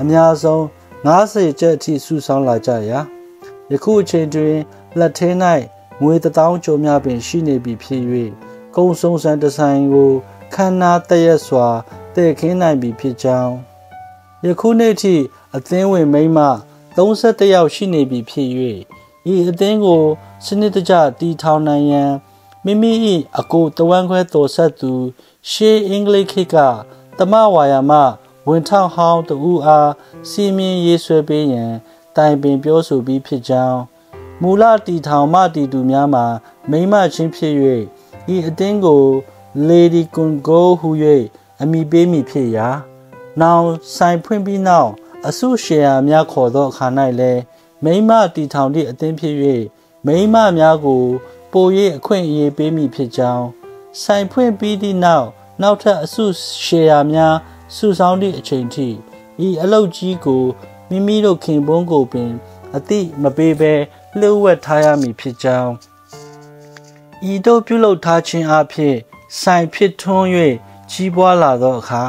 Speaker 1: အများဆုံး90ကျပ်အထိစုဆောင်းလာကြရာယခုအချိန်တွင်လက်ထဲ၌ငွေတောင်းကျော်များပင်ရှိနေပြီဖြစ်၍ကုံစုံစံဒီဇိုင်းကိုခန္ဓာတရက်စွာ တည်ခင်းနိုင်ပြီဖြစ်ကြောင်းယခုနေ့ထိအသင်းဝင်မိမ31ယောက်ရှိနေပြီဖြစ်၍ဤအသင်းကိုစနစ်တကျတည်ထောင်နိုင်ရန်မိမိ၏အကိုတဝမ်းခွဲတော်ဆက်သူ ရှေးအင်္ဂလိပ်ခေတ်ကတမဝါယာမဝန်ထောက်ဟောင်းတူအားစီမင်းရေးဆွဲပေးရန်တိုင်ပင်ပြောဆိုပြီးဖြစ်ကြောင်းမူလတီထောင်မတီတူများမှာမိမချင်းဖြစ်၍ဤအတင်းကို Lady Kungo ဟု၍ အမိပေးမိဖြစ်ရာနောင်ဆိုင်ဖွင့်ပြီးနောက်အစုရှယ်ယာများခေါ်သောအခါ၌လည်းမိမတီထောင်သည့်အသင်းဖြစ်၍မိမများကိုပို၍အခွင့်အရေးပေးမိဖြစ်ကြောင်းဆိုင်ဖွင့်ပြီးသည့်နောက်နောက်ထပ်အစုရှယ်ယာများစုဆောင်းသည့်အချိန်ထိဤအလုတ်ကြီးကိုမိမိတို့ခင်ပွန်းကိုပင် အတိမပေးဘဲလှုပ်ဝက်ထားရမည်ဖြစ်ကြောင်းဤတို့ပြုလုပ်ထားခြင်းအဖြစ်ဆိုင်ဖြစ်ထွန်း၍ ကြီးပွားလာသောအခါ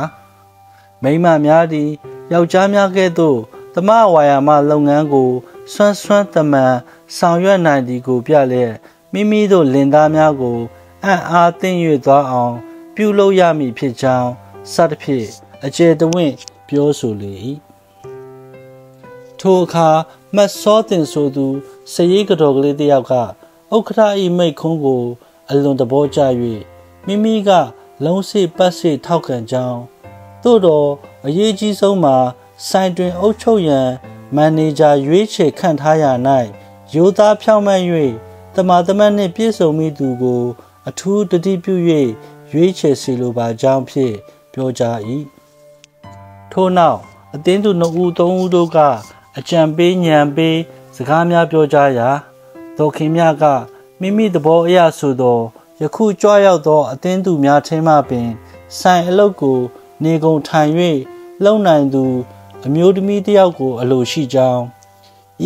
Speaker 1: မိမများသည်ယောက်ျားများကဲ့သို့သမဝါယာမလုပ်ငန်းကိုဆွမ်းဆွမ်းတမန်ဆောင်ရွက်နိုင်သည်ကိုပြလျက်မိမိတို့လင်သားများကိုအံ့အားသင့်၍သွားအောင် ပြုလုပ်ရမည်ဖြစ်ကြောင်းစသဖြင့်အကျေတဝင့်ပြောဆိုလေ၏ထိုအခါမတ်စောတင်ဆိုသူစရေးကတော်ကလေးတယောက်ကဥက္ခရာဤမိတ်ခွန်းကို အလွန်သဘောကျ၍မိမိက လုံးစိပတ်စိထောက်ခံကြောင်းသို့တော့အရေးကြီးဆုံးမှာဆိုင်တွင်အုပ်ချုပ်ရန်မန်နေဂျာရွေးချယ်ခန့်ထားရ၌ရိုးသားဖြောင့်မတ်၍တမာတမတ်နှင့်ပြည့်စုံမိသူကို အထူးတတိပြု၍ရွေးချယ်စီလိုပါကြောင်းဖြင့်ပြောကြား၏ထို့နောက်အသင်းသူနှစ်ဦးသုံးဦးတို့ကအကြံပေးညံပေးစကားများပြောကြားရာဒေါခင်မြကမိမိသဘောအရဆိုသော ယခုကြွရောက်သောအသင်းသူများထင်းမှပင်ဆိုင်အလုတ်ကို နေကုန်ထိုင်၍လုံနိုင်သူ အမျိုးသမီးတယောက်ကို အလိုရှိကြောင်း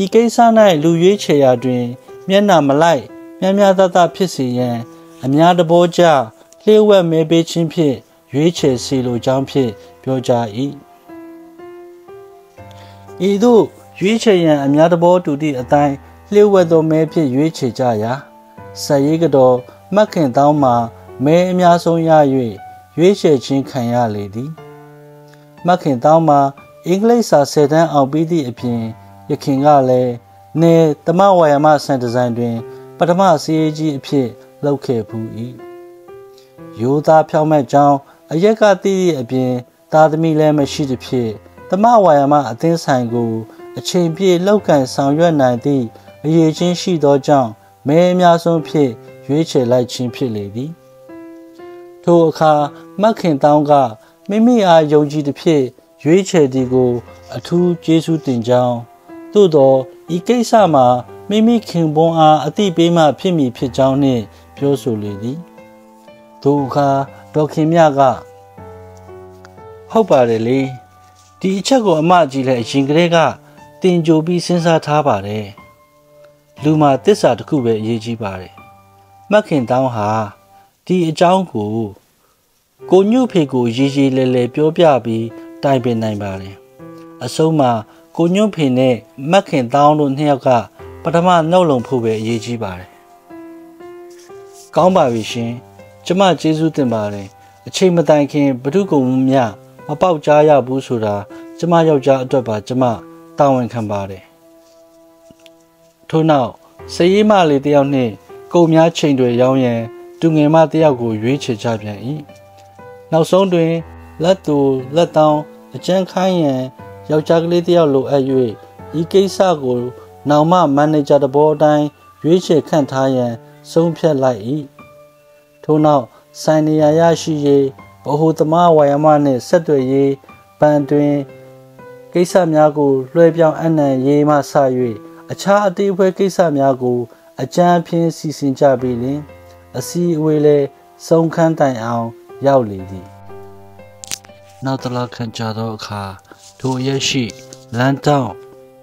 Speaker 1: ဤကိစ္စ၌လူရွေးချယ်ရာတွင် မျက်နှာမလိုက်မြများတတဖြစ်စေရန် အများတဘောကြလျှို့ဝှက်မဲပေးခြင်းဖြင့်ရွေးချယ်စီလိုကြောင်းဖြင့်ပြောကြား၏ဤသို့ရွေးချယ်ရန်အများတဘောတူသည့်အတိုင်းလျှို့ဝှက်သောမဲဖြင့်ရွေးချယ်ကြရာဆက်ရေးကတော် မက်ခင်တောင်းမှာမဲအများဆုံးရ၍ရွေးချယ်ခြင်းခံရလေသည်မက်ခင်တောင်းမှာအင်္ဂလိပ်စာဆယ်တန်းအောင်ပြီးသည့်အပြင်ရခင်ကလည်းနေတမဝါယမစံဒီဇိုင်းတွင် ပထမစီးရေးကြီးအဖြစ်လုပ်ခဲ့ဖူး၏ရိုးသားဖြောင့်မတ်ကြောင်းအရက်ကတည်သည့်အပြင်သားသမီးလည်းမရှိသဖြင့်တမဝါယမအသင်းဆိုင်ကို အချိန်ပြည့်လောက်ကန်ဆောင်ရွက်နိုင်သည့်အရေးချင်းရှိသောကြောင့်မဲအများဆုံးဖြင့် ရွေးချယ်လိုက်ခြင်းဖြစ်လေသည်ထိုအခါမက်ခင်တောင်းကမိမိအားယုံကြည်သဖြင့်ရွေးချယ်သည်ကို အထူးကျေးဇူးတင်ကြောင်းသို့သောဤကိစ္စမှာမိမိခင်ပွန်းအားအတိပေးမှဖြစ်မည်ဖြစ်ကြောင်းနှင့်ပြောဆိုလေသည်ထိုအခါဒေါခင်မြကဟုတ်ပါတယ်လေဒီအချက်ကိုအမကြီးလည်းအရင်ကတည်းကတင်ကြိုပြီးစဉ်းစားထားပါတယ်လူမှာတစ္ဆာတစ်ခုပဲအရေးကြီးပါတယ် မှတ်ခင်တောင်းဟာဒီအကြောင်းကိုကိုညွတ်ဖေကိုရေးရေးလဲလဲပြောပြပြီးတိုင်ပင်နိုင်ပါတယ်အဆုံးမှာကိုညွတ်ဖေနဲ့မှတ်ခင်တောင်းတို့နှစ်ယောက်ကပထမနှုတ်လုံဖို့ပဲအရေးကြီးပါတယ်ကောင်းပါပြီရှင်ကျမကျေးဇူးတင်ပါတယ်အချိန်မတိုင်ခင်ဘ ᱹ ကုံမြမပေါက်ကြားရဘူးဆိုတာကျမယောက်ျားအတွက်ပါကျမတာဝန်ခံပါတယ်ထို့နောက်စရေးမလေးတယောက်နှင့် ကုန်များချိန်တွေရောင်းရန်တူငယ်မတယောက်ကိုရွေးချယ်ကြပြန်၏နောက်ဆုံးတွင်လက်သူလက်တောင်းအကျန်းခိုင်းရန်ယောက်ျားကလေးတယောက်လိုအပ်၍ဤကိစ္စကိုနောင်မှမန်နေဂျာတဘောအတိုင်းရွေးချယ်ခန့်ထားရန်ဆုံးဖြတ်လိုက်၏ထို့နောက်ဆိုင်နေရာရရှိရေးဗဟုသမဝါယမနှင့်ဆက်သွယ်ရေးပန်တွင်ကိစ္စများကိုလွှဲပြောင်းအနံ့ရေးမှဆ၍အခြားအသေးအဖွဲကိစ္စများကို အကြမ်းဖြင်းစီစဉ်ကြပြီးလင်အစည်းအဝေးလဲဆုံးခန်းတိုင်အောင် ရောက်လေသည်နောက်တလခန့်ကြာသောအခါထိုရက်ရှိလမ်းတောင်း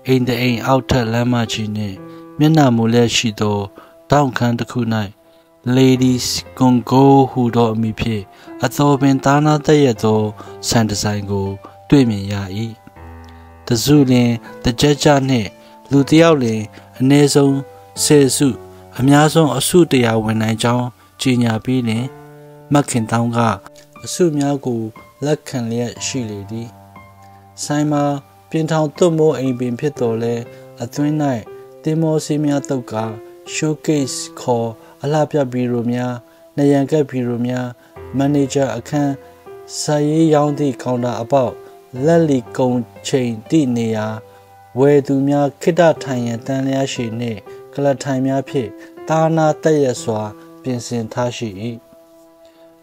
Speaker 1: အိမ်တအိမ်အောက်ထက်လမ်းမကြီးနှင့်မျက်နှာမူလျက်ရှိသောတောင်ခန်းတစ်ခု၌ Ladies Congo ဟူသောအမည်ဖြင့်အသောပင်သားနာတက်ရသောဆန်ဒီဇိုင်ကို တွေ့မြင်ရ၏တစုလင်တကြကြနှင့်လူတယောက်လင်အ ਨੇ ဆုံး ဆယ်စု အများဆုံးအစုတရာဝင်နိုင်ကြောင်းကြေညာပြီးလင်မက်ခင်တောင်းကအစုများကိုလက်ခံလျက်ရှိလေသည်ဆိုင်မှာပြင်ထောင်သွတ်မိုးအိမ်ပင်ဖြစ်တော်လဲအတွင်း၌တင်မောစီများတုတ်က showcase ခေါ်အလှပြဘီရိုများနယံကက်ဘီရိုများမန်နေဂျာအခန်းစာရေးရောင်းသည့်ကောင်တာအပေါက်လက်လီကုံချိန်သည့်နေရာဝယ်သူများခိတထိုင်ရန်တန်လျာရှိနှင့် ကလထိုင်များဖြင့်တာနာတက်ရစွာ ပြင်ဆင်ထားရှိ၏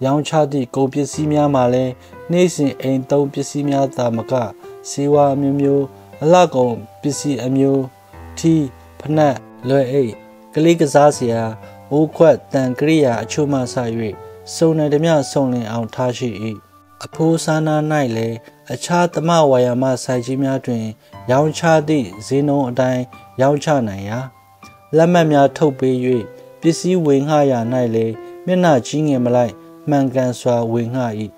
Speaker 1: ရောင်းချသည့်ကုန်ပစ္စည်းများမှာလည်းနေ့စဉ်အိမ်သုံးပစ္စည်းများသာမကစေဝါအမျိုးမျိုးအလှကုန်ပစ္စည်းအမျိုးထီဖနက်လွယ်အိတ်ကလေးကစားစရာအိုးခွက်တန်ကရိယာအချို့မှစ၍စုံနေသည်မြစုံလင်အောင်ထားရှိ၏အဖိုးဆာနာ၌လည်းအခြားသမဝါယာမဆိုင်ကြီးများတွင် ရောင်းချသည့်ဈေးနှုန်းအတိုင်းရောင်းချနိုင်ရာ လက်မှတ်များထုတ်ပေး၍ပစ္စည်းဝေငှရာ၌လည်းမျက်နှာကြီးငယ်မလိုက်မှန်ကန်စွာဝေငှ၏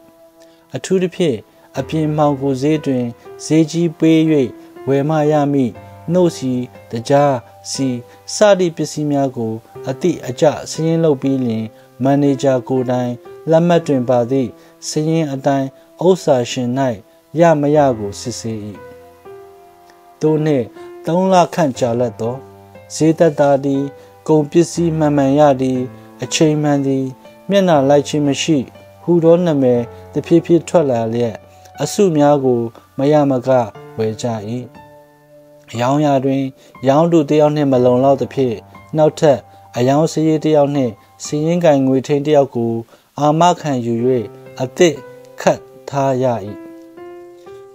Speaker 1: အထူးသဖြင့်အပြင်မှောင်ကိုဈေးတွင်ဈေးကြီးပေး၍ဝယ်မှရမည့်နှုတ်စီတကြားစီစသည့်ပစ္စည်းများကို အတိအကျစည်ရင်းလုပ်ပြီးလျှင်မန်နေဂျာကိုယ်တိုင်လက်မှတ်တွင်ပါသည့်စည်ရင်းအတိုင်းဥစ္စာရှင်၌ရမရကိုစစ်ဆေး၏သို့နှင့်၃လခန့်ကြာလက်သော ဈေးသက်သာသည်ကုန်ပစ္စည်းမှန်မှန်ရသည် အချိန်မှန်သည် မျက်နှာလိုက်ခြင်းမရှိဟူသောနာမည်တဖြည်းဖြည်းထွက်လာလျက်အစုများကိုမရမကဝယ်ကြ၏ရောင်းရတွင် ရောင်းသူတယောက်နှင့်မလုံလောက်သဖြင့်နောက်ထပ်အယောင်စရေးတယောက်နှင့်စီရင်ကင်ငွေထင်းတယောက်ကိုအာမခံယူ၍အသစ်ခတ်ထားရ၏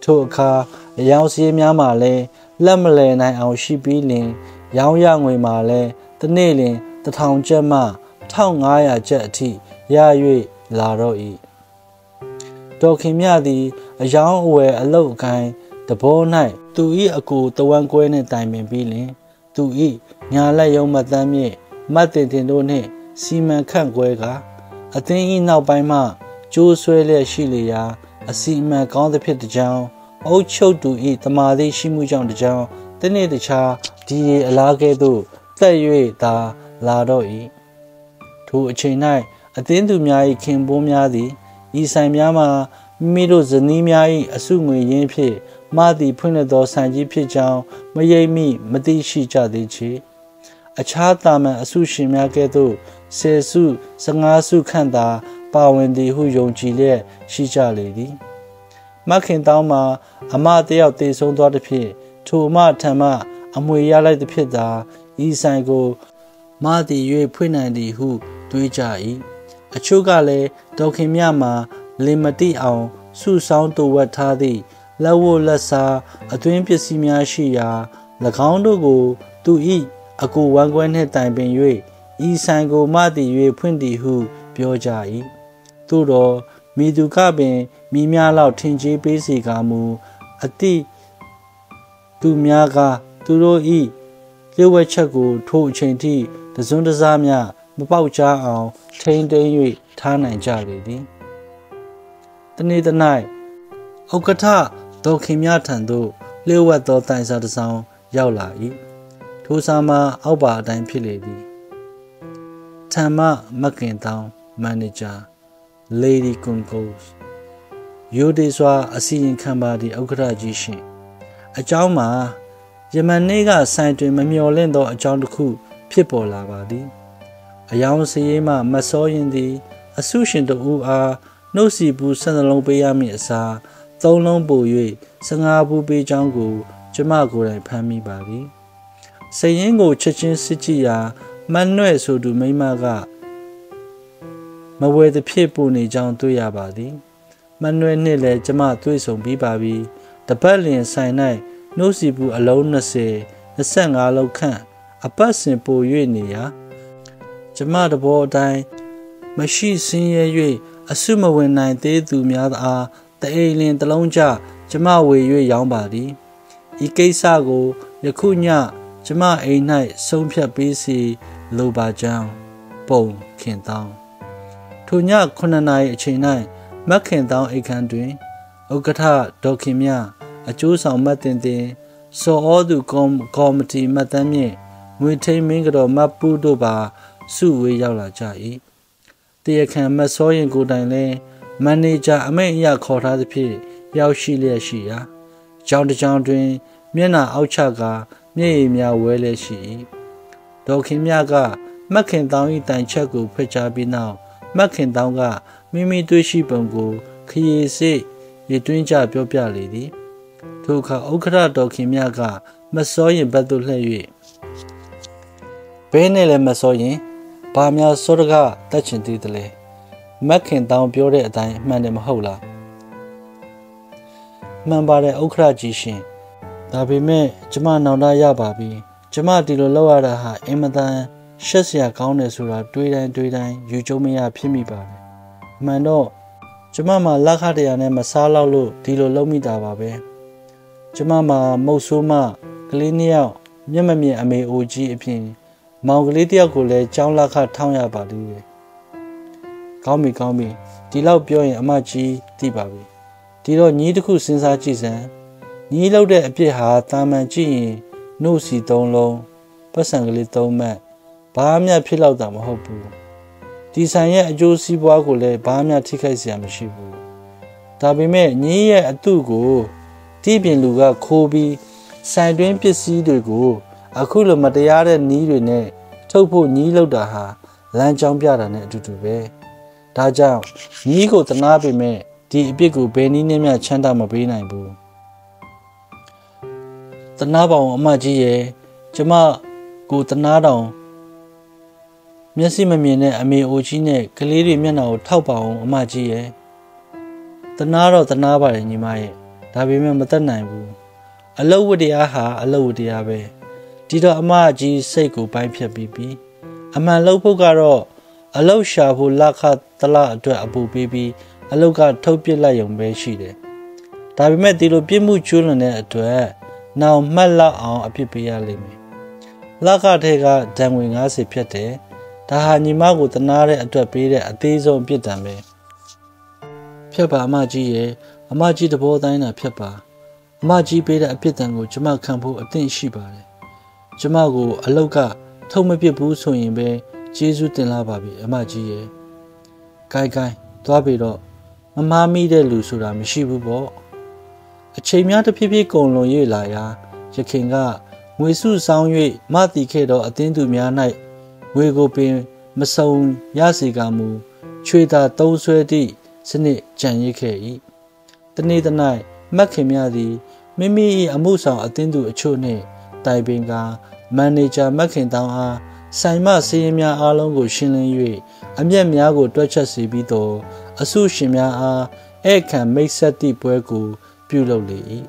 Speaker 1: ထိုအခါအယောင်စရေးများမှလည်းလက်မလဲနိုင်အောင်ရှိပြီးလင် ရောင်းရငွေမှာလည်းတစ်နေ့လင်တထောင်ကျပ်မှ1500ကျပ်အထိရ၍လာတော့၏တော်ခင်မြသည် အယောင်အဝယ်အလုတ်အကိုင်းတဘော၌သူ၏အကိုတဝမ်းကွဲနှင့်တိုင်ပင်ပြီးလင် သူ၏ညာလက်ယုံမတမ်းမြင့်မတ်တင်တင်တို့နှင့်စီမံခန့်ခွဲကအသင်း၏နောက်ပိုင်းမှကျိုးဆွဲလျက်ရှိလေရာအစီအမံကောင်းသဖြင့်တကြောင်အုတ်ချုပ်သူ၏တမာသည်ရှိမှုကြောင့်တကြောင်တနေ့တခြား ဒီရေအလားကဲ့သို့တက်၍သာလာတော့၏ထိုအချိန်၌အသင်းသူများ၏ခင်ပွန်းများသည်ဤဆိုင်များမှာမိမိတို့ဇနီးများ၏အစုငွေရင်းဖြင့်မသည်ဖွင့်လှစ်သောဆိုင်ကြီးဖြစ်ကြောင်းမရိပ်မိမသိရှိကြသေးချေအခြားတာမန်အစုရှင်များကဲ့သို့ဆယ်စု15စုခန့်သာပါဝင်သည်ဟုယုံကြည်လျက်ရှိကြလေသည်မခင်တောင်းမှာအမတယောက်တည်ဆုံးသွားသည်ဖြင့်ထိုအမထံမှ အမွေရလိုက်သည်ဖြစ်သာဤဆိုင်ကိုမသည်၍ဖွင့်နိုင်သည်ဟုတွေးကြ၏အချို့ကလည်းဒေါခင်မြမှာလင်မတိအောင်စုဆောင်းတူဝတ်ထားသည့်လက်ဝတ်လက်စားအတွင်းပစ္စည်းများရှိရာ၎င်းတို့ကို သူ၏အကူဝမ်းကွဲနှင့်တိုင်ပင်၍ဤဆိုင်ကိုမတည်၍ဖွင့်တည်ဟု ပြောကြ၏သို့တော့မိသူကပင်မိများလောက်ထင်ကြီးပေးစီကာမူအတိသူများက သူတို့ဤလျှို့ဝှက်ချက်ကိုထိုအချိန်ထိတစွန်းတစားများမပေါက်ကြားအောင်ထိန်းသိမ်း၍ထားနိုင်ကြလေသည်တနေ့တ၌ဥက္ကဋ္ဌဒေါခင်မြထံသို့လျှို့ဝှက်သောတိုင်စာတစ်စောင်ရောက်လာ၏ထိုစာမှာအောက်ပါအတိုင်းဖြစ်လေသည်ထမမကင်တောင်းမန်နေဂျာ Lady Kunkos ရိုဒေစွာအစီရင်ခံပါသည့်ဥက္ကဋ္ဌကြီးရှင်အကြောင်းမှာ ယမန်နေ့ကဆိုင်တွင်မမျော်လင့်သောအကြောင်းတစ်ခု ဖြစ်ပေါ်လာပါသည်အယောင်စည်ရေးမှမစောရင်သည် အဆုရှင်တို့အားနှုတ်စီပူဆန္ဒလုံးပေးရမည့်အစားသုံးလုံးပို့၍15ဘူးပေးချောင်းကို ကျမကိုယ်တိုင်ဖမ်းမိပါသည်စရင်ကိုချက်ချင်းစစ်ကြည့်ရာမနှဲ့ဆိုသူမိမကမဝဲသဖြစ်ပို့နေကြောင်းတွေ့ရပါသည်မနှွဲနှစ်လည်းကျမတွေ့ဆုံပြီးပါပြီတပတ်လင်ဆိုင်၌ နှုတ်စီပူအလုံး20 25လောက်ခန့်အပတ်စဉ်ပို၍နေရာကျမတဘောအတိုင်းမရှိစင်းရဲ၍အဆုမဝင်နိုင်သေးသူများအားတအိမ်လင်တလုံးကြကျမဝေ၍ရောင်းပါသည်ဤကိစ္စကိုယခုညကျမအိမ်၌ဆုံးဖြတ်ပေးစီလိုပါကြောင်းပုံခင်တောင်းထိုည9နာရီအချိန်၌မက်ခင်တောင်းအိတ်ခမ်းတွင်ဥက္ကဋ္ဌဒေါခင်မြ အကျိုးဆောင်မတ်တင်တင်စောဩသူကော်မတီမှတ်တမ်းမြင့်ငွေထိန်မင်းကတော့မတ်ပူတို့ပါစုဝေးရောက်လာကြ၏တရားခံမစောရင်ကိုတိုင်လဲမန်နေဂျာအမိန့်အရခေါ်ထားသဖြင့်ရောက်ရှိလျက်ရှိရာကြောင်တကြောင်တွင် မျက်နှာအောက်ချကမျက်ရည်များဝဲလျက်ရှိ၏ဒေါခင်မြကမက်ခင်တောင်း၏တိုင်ချက်ကိုဖွင့်ချပြီးနောက်မက်ခင်တောင်းကမိမိတွေ့ရှိပုံကိုခရီးစစ်ရတွင်းကြပြောပြလေသည် ထိုအခါဥက္ခရတော်ခင်မြကမစောရင်ဘက်သို့လှည့်၍ဘဲနဲ့လည်းမစောရင်ဘာများစောတကတက်ချင်သေးသလဲမက်ခင်တောင်းပြောတဲ့အတိုင်းမှန်တယ်မဟုတ်လားမှန်ပါတယ်ဥက္ခရကြီးရှင်ဒါပေမဲ့ကျမနောင်တရပါပြီကျမဒီလိုလောက်ရတာဟာအင်မတန်ရှက်စရာကောင်းတယ်ဆိုတာတွေးတိုင်းတွေးတိုင်းယူကျုံမရဖြစ်မိပါတယ်မှန်တော့ကျမမှာလက်ခတရားနဲ့မစားလောက်လို့ဒီလိုလုံးမိတာပါပဲ ကျမမှာမုတ်ဆိုးမကလေးနှစ်ယောက်မျက်မမြင်အမေအိုကြီးအပြင်မောင်ကလေးတယောက်ကိုလည်းကြောင်းလက်ခထောင်းရပါလိမ့်မယ်ကောင်းပြီကောင်းပြီဒီလောက်ပြောရင်အမကြီးသိပါပြီဒီတော့ညီးတစ်ခုစဉ်းစားကြည့်စမ်းညီးလောက်တဲ့အပြစ်ဟာတာမန်ကြည့်ရင်နှုတ်စီသုံးလုံးပတ်စံကလေးသုံးမှတ်ဘာမှဖြစ်လောက်တာမဟုတ်ဘူးဒီဆိုင်ရဲ့အကျိုးစီးပွားကိုလည်းဘာမှထိခိုက်စရာမရှိဘူးဒါပေမဲ့ညီးရဲ့အတုကို တိပြင်လူကခိုးပြီးဆိုင်တွင်းပစ္စည်းတွေကိုအခုလိုမတရားတဲ့နီးတွေနဲ့ထုတ်ဖို့ညီးလောက်တာဟာလမ်းကြောင်းပြတာနဲ့အတူတူပဲဒါကြောင့်ညီးကိုတနာပေမဲ့ဒီအပြစ်ကိုဘယ်နည်းနဲ့မှချမ်းသာမပေးနိုင်ဘူးတနာပေါင်အမကြီးရဲ့ကျမကိုတနာတောင်မျက်စိမမြင်တဲ့အမေအိုကြီးနဲ့ကလေးတွေမျက်နှာကိုထောက်ပါအောင်အမကြီးရဲ့တနာတော့တနာပါတယ်ညီမရဲ့ ဒါပေမဲ့မတတ်နိုင်ဘူးအလုတ်ဝတရားဟာအလုတ်ဝတရားပဲဒီတော့အမကြီးစိတ်ကိုပိုင်းဖြတ်ပြီးပြီအမှန်လို့ဖို့ကတော့အလုတ်ရှာဖို့လက်ခတလအတွက်အပူပေးပြီးအလုတ်ကထုတ်ပစ်လိုက်ရုံပဲရှိတယ်ဒါပေမဲ့ဒီလိုပြစ်မှုကျူးလွန်တဲ့အတွက်နောက်မှတ်လောက်အောင်အပြစ်ပေးရလိမ့်မယ်လက်ခထဲကဒဏ်ငွေ90ဖြတ်တယ်ဒါဟာညီမကိုတနာတဲ့အတွက်ပေးတဲ့အသေးဆုံးအပြစ်ဒဏ်ပဲဖြတ်ပါအမကြီးရဲ့ အမကြီးတဘောတိုင်းတာဖြတ်ပါအမကြီးပေးတဲ့အပြစ်ဒဏ်ကိုကျမခံဖို့အသင့်ရှိပါတယ်ကျမကိုအလောက်ကထုတ်မပစ်ဘူးဆိုရင်ပဲကျေးဇူးတင်လာပါပြီအမကြီးရဲ့ဂိုင်ဂိုင်သွားပြီတော့မမားမိတဲ့လူဆိုတာမရှိဘူးပေါ့အချိန်များတဖြည်းဖြည်းကုန်လွန်၍လာရာရခင်ကငွေစုဆောင်၍မတိခဲ့သောအသင်းသူများ၌ငွေကိုပင်မစုံရစေကမူချွေသာသုံးဆွဲသည့်စနစ်ကြံရစ်ခဲ့၏ တနေ့တ၌မက်ခင်များသည်မိမိ၏အမှုဆောင်အသင်းသူအချို့နှင့်တိုင်ပင်ကမန်နေဂျာမက်ခင်တောင်းအားဆိုင်မစည်းရင်များအားလုံးကိုရှင်းလင်း၍အမျက်များကိုတွက်ချက်စီပြီးတော့အဆုရှင်များအားဧခံမိတ်ဆက်သည့်ပွဲကိုပြုလုပ်လေ၏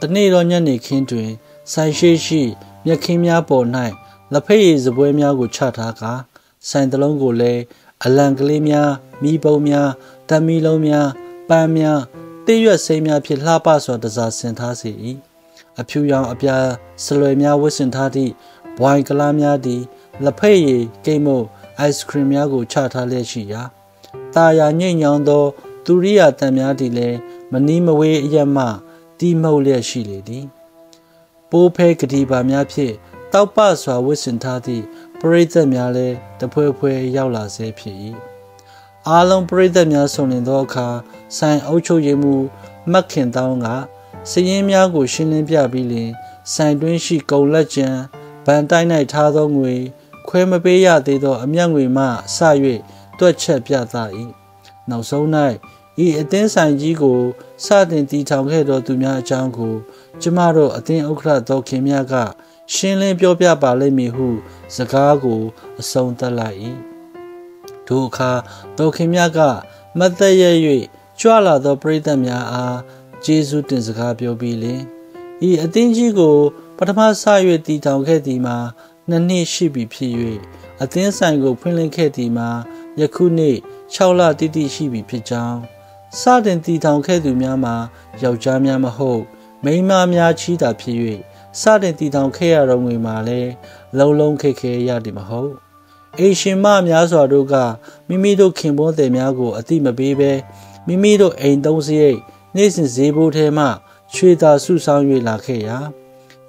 Speaker 1: တနေ့တော့ညနေခင်းတွင်ဆိုင်ရှိရှိမြက်ခင်းများပေါ်၌လက်ဖက်ရည်စပွဲများကိုချထားကာဆိုင်တလုံးကိုလည်းအလံကလေးများမိပုံများတမီလုံးများ ပန်းများတိရွက်စိမ်းများဖြင့်လှပစွာတစားဆင်ထားစေ၏အဖြူရောင်အပြာဆလွယ်များဝတ်ဆင်ထားသည့်ဘွိုင်ကလားများသည်လက်ဖက်ရည်ကိတ်မုတ်အိုက်စခရီမ်များကိုချထားလျက်ရှိရာတာယာညိတ်ညောင်းသော သူရိယာတန်များသည်လည်းမနီးမဝေးအရမတီးမှုတ်လျက်ရှိလေသည်ပိုးဖဲကတိပါများဖြင့်တောက်ပစွာဝစ်စင်ထားသည့်ပရိသတ်များလည်းတဖွဲဖွဲရောက်လာစေဖြစ်၏ အားလုံးပရိသတ်များဆုံလင်သောအခါဆိုင်အုပ်ချုပ်ရေးမှူးမက်ခင်တောင်းကစည်ရင်များကို ရှင်းလင်းပြပြီးလင်ဆိုင်တွင်းရှိကုံလက်ကျန်ဗန်တိုင်း၌ထားသောငွေခွဲမပေးရသေးသော အမျက်ငွေမှစ၍တွက်ချက်ပြသ၏နောက်ဆုံး၌ဤအသင်းဆိုင်ကြီးကိုစတင်တည်ထောင်ခဲ့သောသူများအကြောင်းကို ကျမတို့အသင်းဥက္ကဋ္ဌတော်ခင်များက ရှင်းလင်းပြောပြပါလိမ့်မည်ဟု စကားကို အဆုံးသတ်လိုက်၏ ထိုအခါတော်ခင်မြတ်ကမတ်သက်ရ၍ကြွလာသောပရိသတ်များအားကျေးဇူးတင်စကားပြောပြီးလင်ဤအသင်းကြီးကိုပထမဆ၍တည်ထောင်ခဲ့သည်မှာနှစ်နှစ်ရှိပြီဖြစ်၍အသင်းဆိုင်ကိုဖွင့်လှစ်ခဲ့သည်မှာယခုနှစ်6လတိတိရှိပြီဖြစ်ကြောင်းစတင်တည်ထောင်ခဲ့သူများမှာယောက်ျားများမဟုတ်မိန်းမများချီးတာဖြစ်၍စတင်တည်ထောင်ခဲ့ရတော့ငွေမှာလည်းလုံးလုံးခက်ခဲရသည်မဟုတ် အေရှင်မများစွာတို့ကမိမိတို့ခင်ပွန်းတယ်များကို အတိမပေးဘဲမိမိတို့အိမ်သုံးစရိတ်နေ့စဉ်ဈေးဘိုးထဲမှရွှေသာစုဆောင်၍လာခဲ့ရာ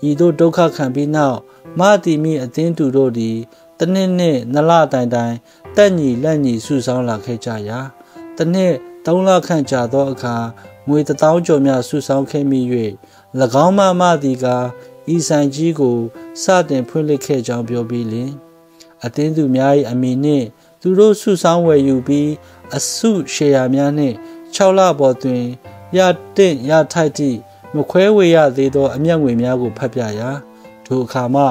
Speaker 1: ဤသို့ဒုက္ခခံပြီးနောက်မတီမီအသင်းသူတို့သည်တနှစ်နှစ်နလတိုင်တိုင်တက်ညီလက်ညီစုဆောင်လာခဲ့ကြရာတနှစ်၃လခန့်ကြာသောအခါငွေတထောင်ကျော်များစုဆောင်ခဲ့မိ၍၎င်းမမသည်ကဤဆိုင်ကြီးကိုစတင်ဖွင့်လှစ်ခဲ့ကြောင်းပြောပြီးလင် အသင်းသူများ၏အမိနှင့် သူတို့စုဆောင်ဝယ်ယူပြီးအစုရှယ်ယာများနှင့်6လပေါ်တွင်ရတင့်ရထိုက်သည့်မခွဲဝေရသေးသော အမျက်ငွေများကိုဖတ်ပြရာထိုအခါမှ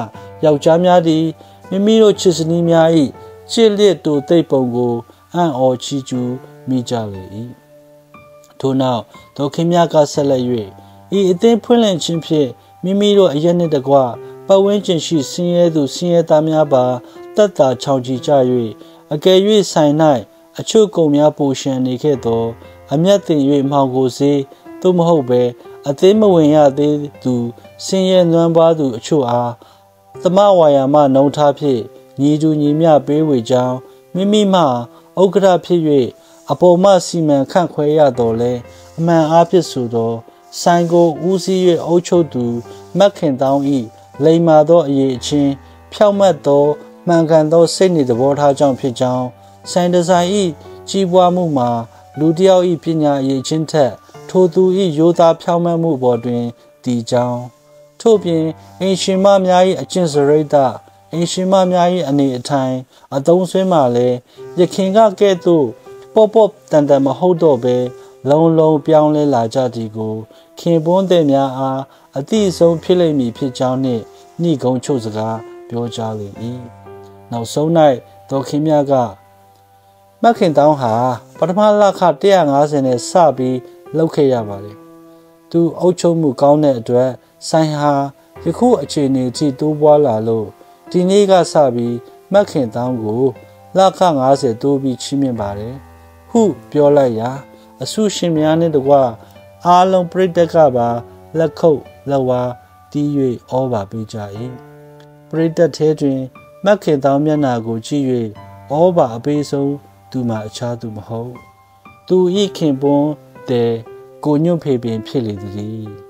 Speaker 1: ယောက်ျားများသည်မိမိတို့ချစ်စနီးများ၏ချစ်လစ်တူသိပ်ပုံကိုအံ့ဩချီးကျူးမိကြလေ၏ထို့နောက်ဒေါခင်မြကဆက်လက်၍ဤအသင်းဖွင့်လှစ်ခြင်းဖြင့်မိမိတို့အရက်နှင့်တကွပတ်ဝန်းကျင်ရှိဆင်းရဲသူဆင်းရဲသားများပါ တက်တာချောင်ကြည်ကြ၍အကယ်၍ဆိုင်၌အချို့ကုန်များပိုရှံနေခဲ့သော အမျက်တင်၍မှောင်ကိုစေးသို့မဟုတ်ပဲအသေးမဝင်ရသေးသူဆင်းရဲနွမ်းပါသူအချို့အားသမဝါယာမနှုံထားဖြင့်ညီတူညီမျှပေးဝေကြောင်းမိမိမှဥက္ကဋ္ဌဖြစ်၍အပေါ်မှစီမံခန့်ခွဲရတော်လဲအမှန်အားဖြင့်ဆိုသောဆိုင်ကိုဦးစီး၍အုပ်ချုပ်သူမက်ခင်တောင်းဤလိမ္မာသောအရေးအချင်းဖြောက်မတ်သော မှန်ကန်သောစိတ်နေသဘောထားကြောင့်ဖြစ်ကြောင်းဆိုင်ဒီဇိုင်းဤကြီးပွားမှုမှာ လူတစ်ယောက်ဤပညာအရေးချင်းထက် ထိုသူဤရိုးသားဖြောင့်မတ်မှုပေါ်တွင်တည်ကြောင်းထို့ပြင်အင်ရှင်မများ၏အကျင့်စရိတ်အင်ရှင်မများ၏အနေအထိုင်အသုံးဆွဲမှလည်းယခင်ကကဲ့သို့ပေါ့ပေါ့တန်တန်မဟုတ်တော့ဘဲလုံးလုံးပြောင်းလဲလာကြသည်ကို ခင်ပွန်းတဲ့များအားအတိအဆုံးဖြစ်လိမ့်မည်ဖြစ်ကြောင်းနှင့်နှိကုံချုပ်စကားပြောကြားလေ၏ နောက်ဆုံး၌ဒေါခင်မြကမခင်တောင်းဟာပထမလခ150နဲ့စပြီးလောက်ခဲ့ရပါတယ်သူအုပ်ချုပ်မှုကောင်းတဲ့အတွက်ဆိုင်ဟာယခုအခြေအနေအထိတိုးပွားလာလို့ဒီနေ့ကစပြီးမခင်တောင်းကိုလခ90တိုးပြီးချီးမြှင့်ပါတယ်ဟုပြောလိုက်ရာအဆုရှင်များနဲ့တကွအားလုံးပြိတ္တကပါလက်ခုပ်လက်ဝါးတီး၍ဩဘာပေးကြ၏ပရိသတ်ထဲတွင် မက်ခင်တောင်းမျက်နာကိုကြည့်၍ဩဘာအပေးဆုံးသူမှအခြားသူမဟုတ် သူဤခင်ပွန်းတဲ့ကိုညွန့်ဖေပင်ဖြစ်လေသည်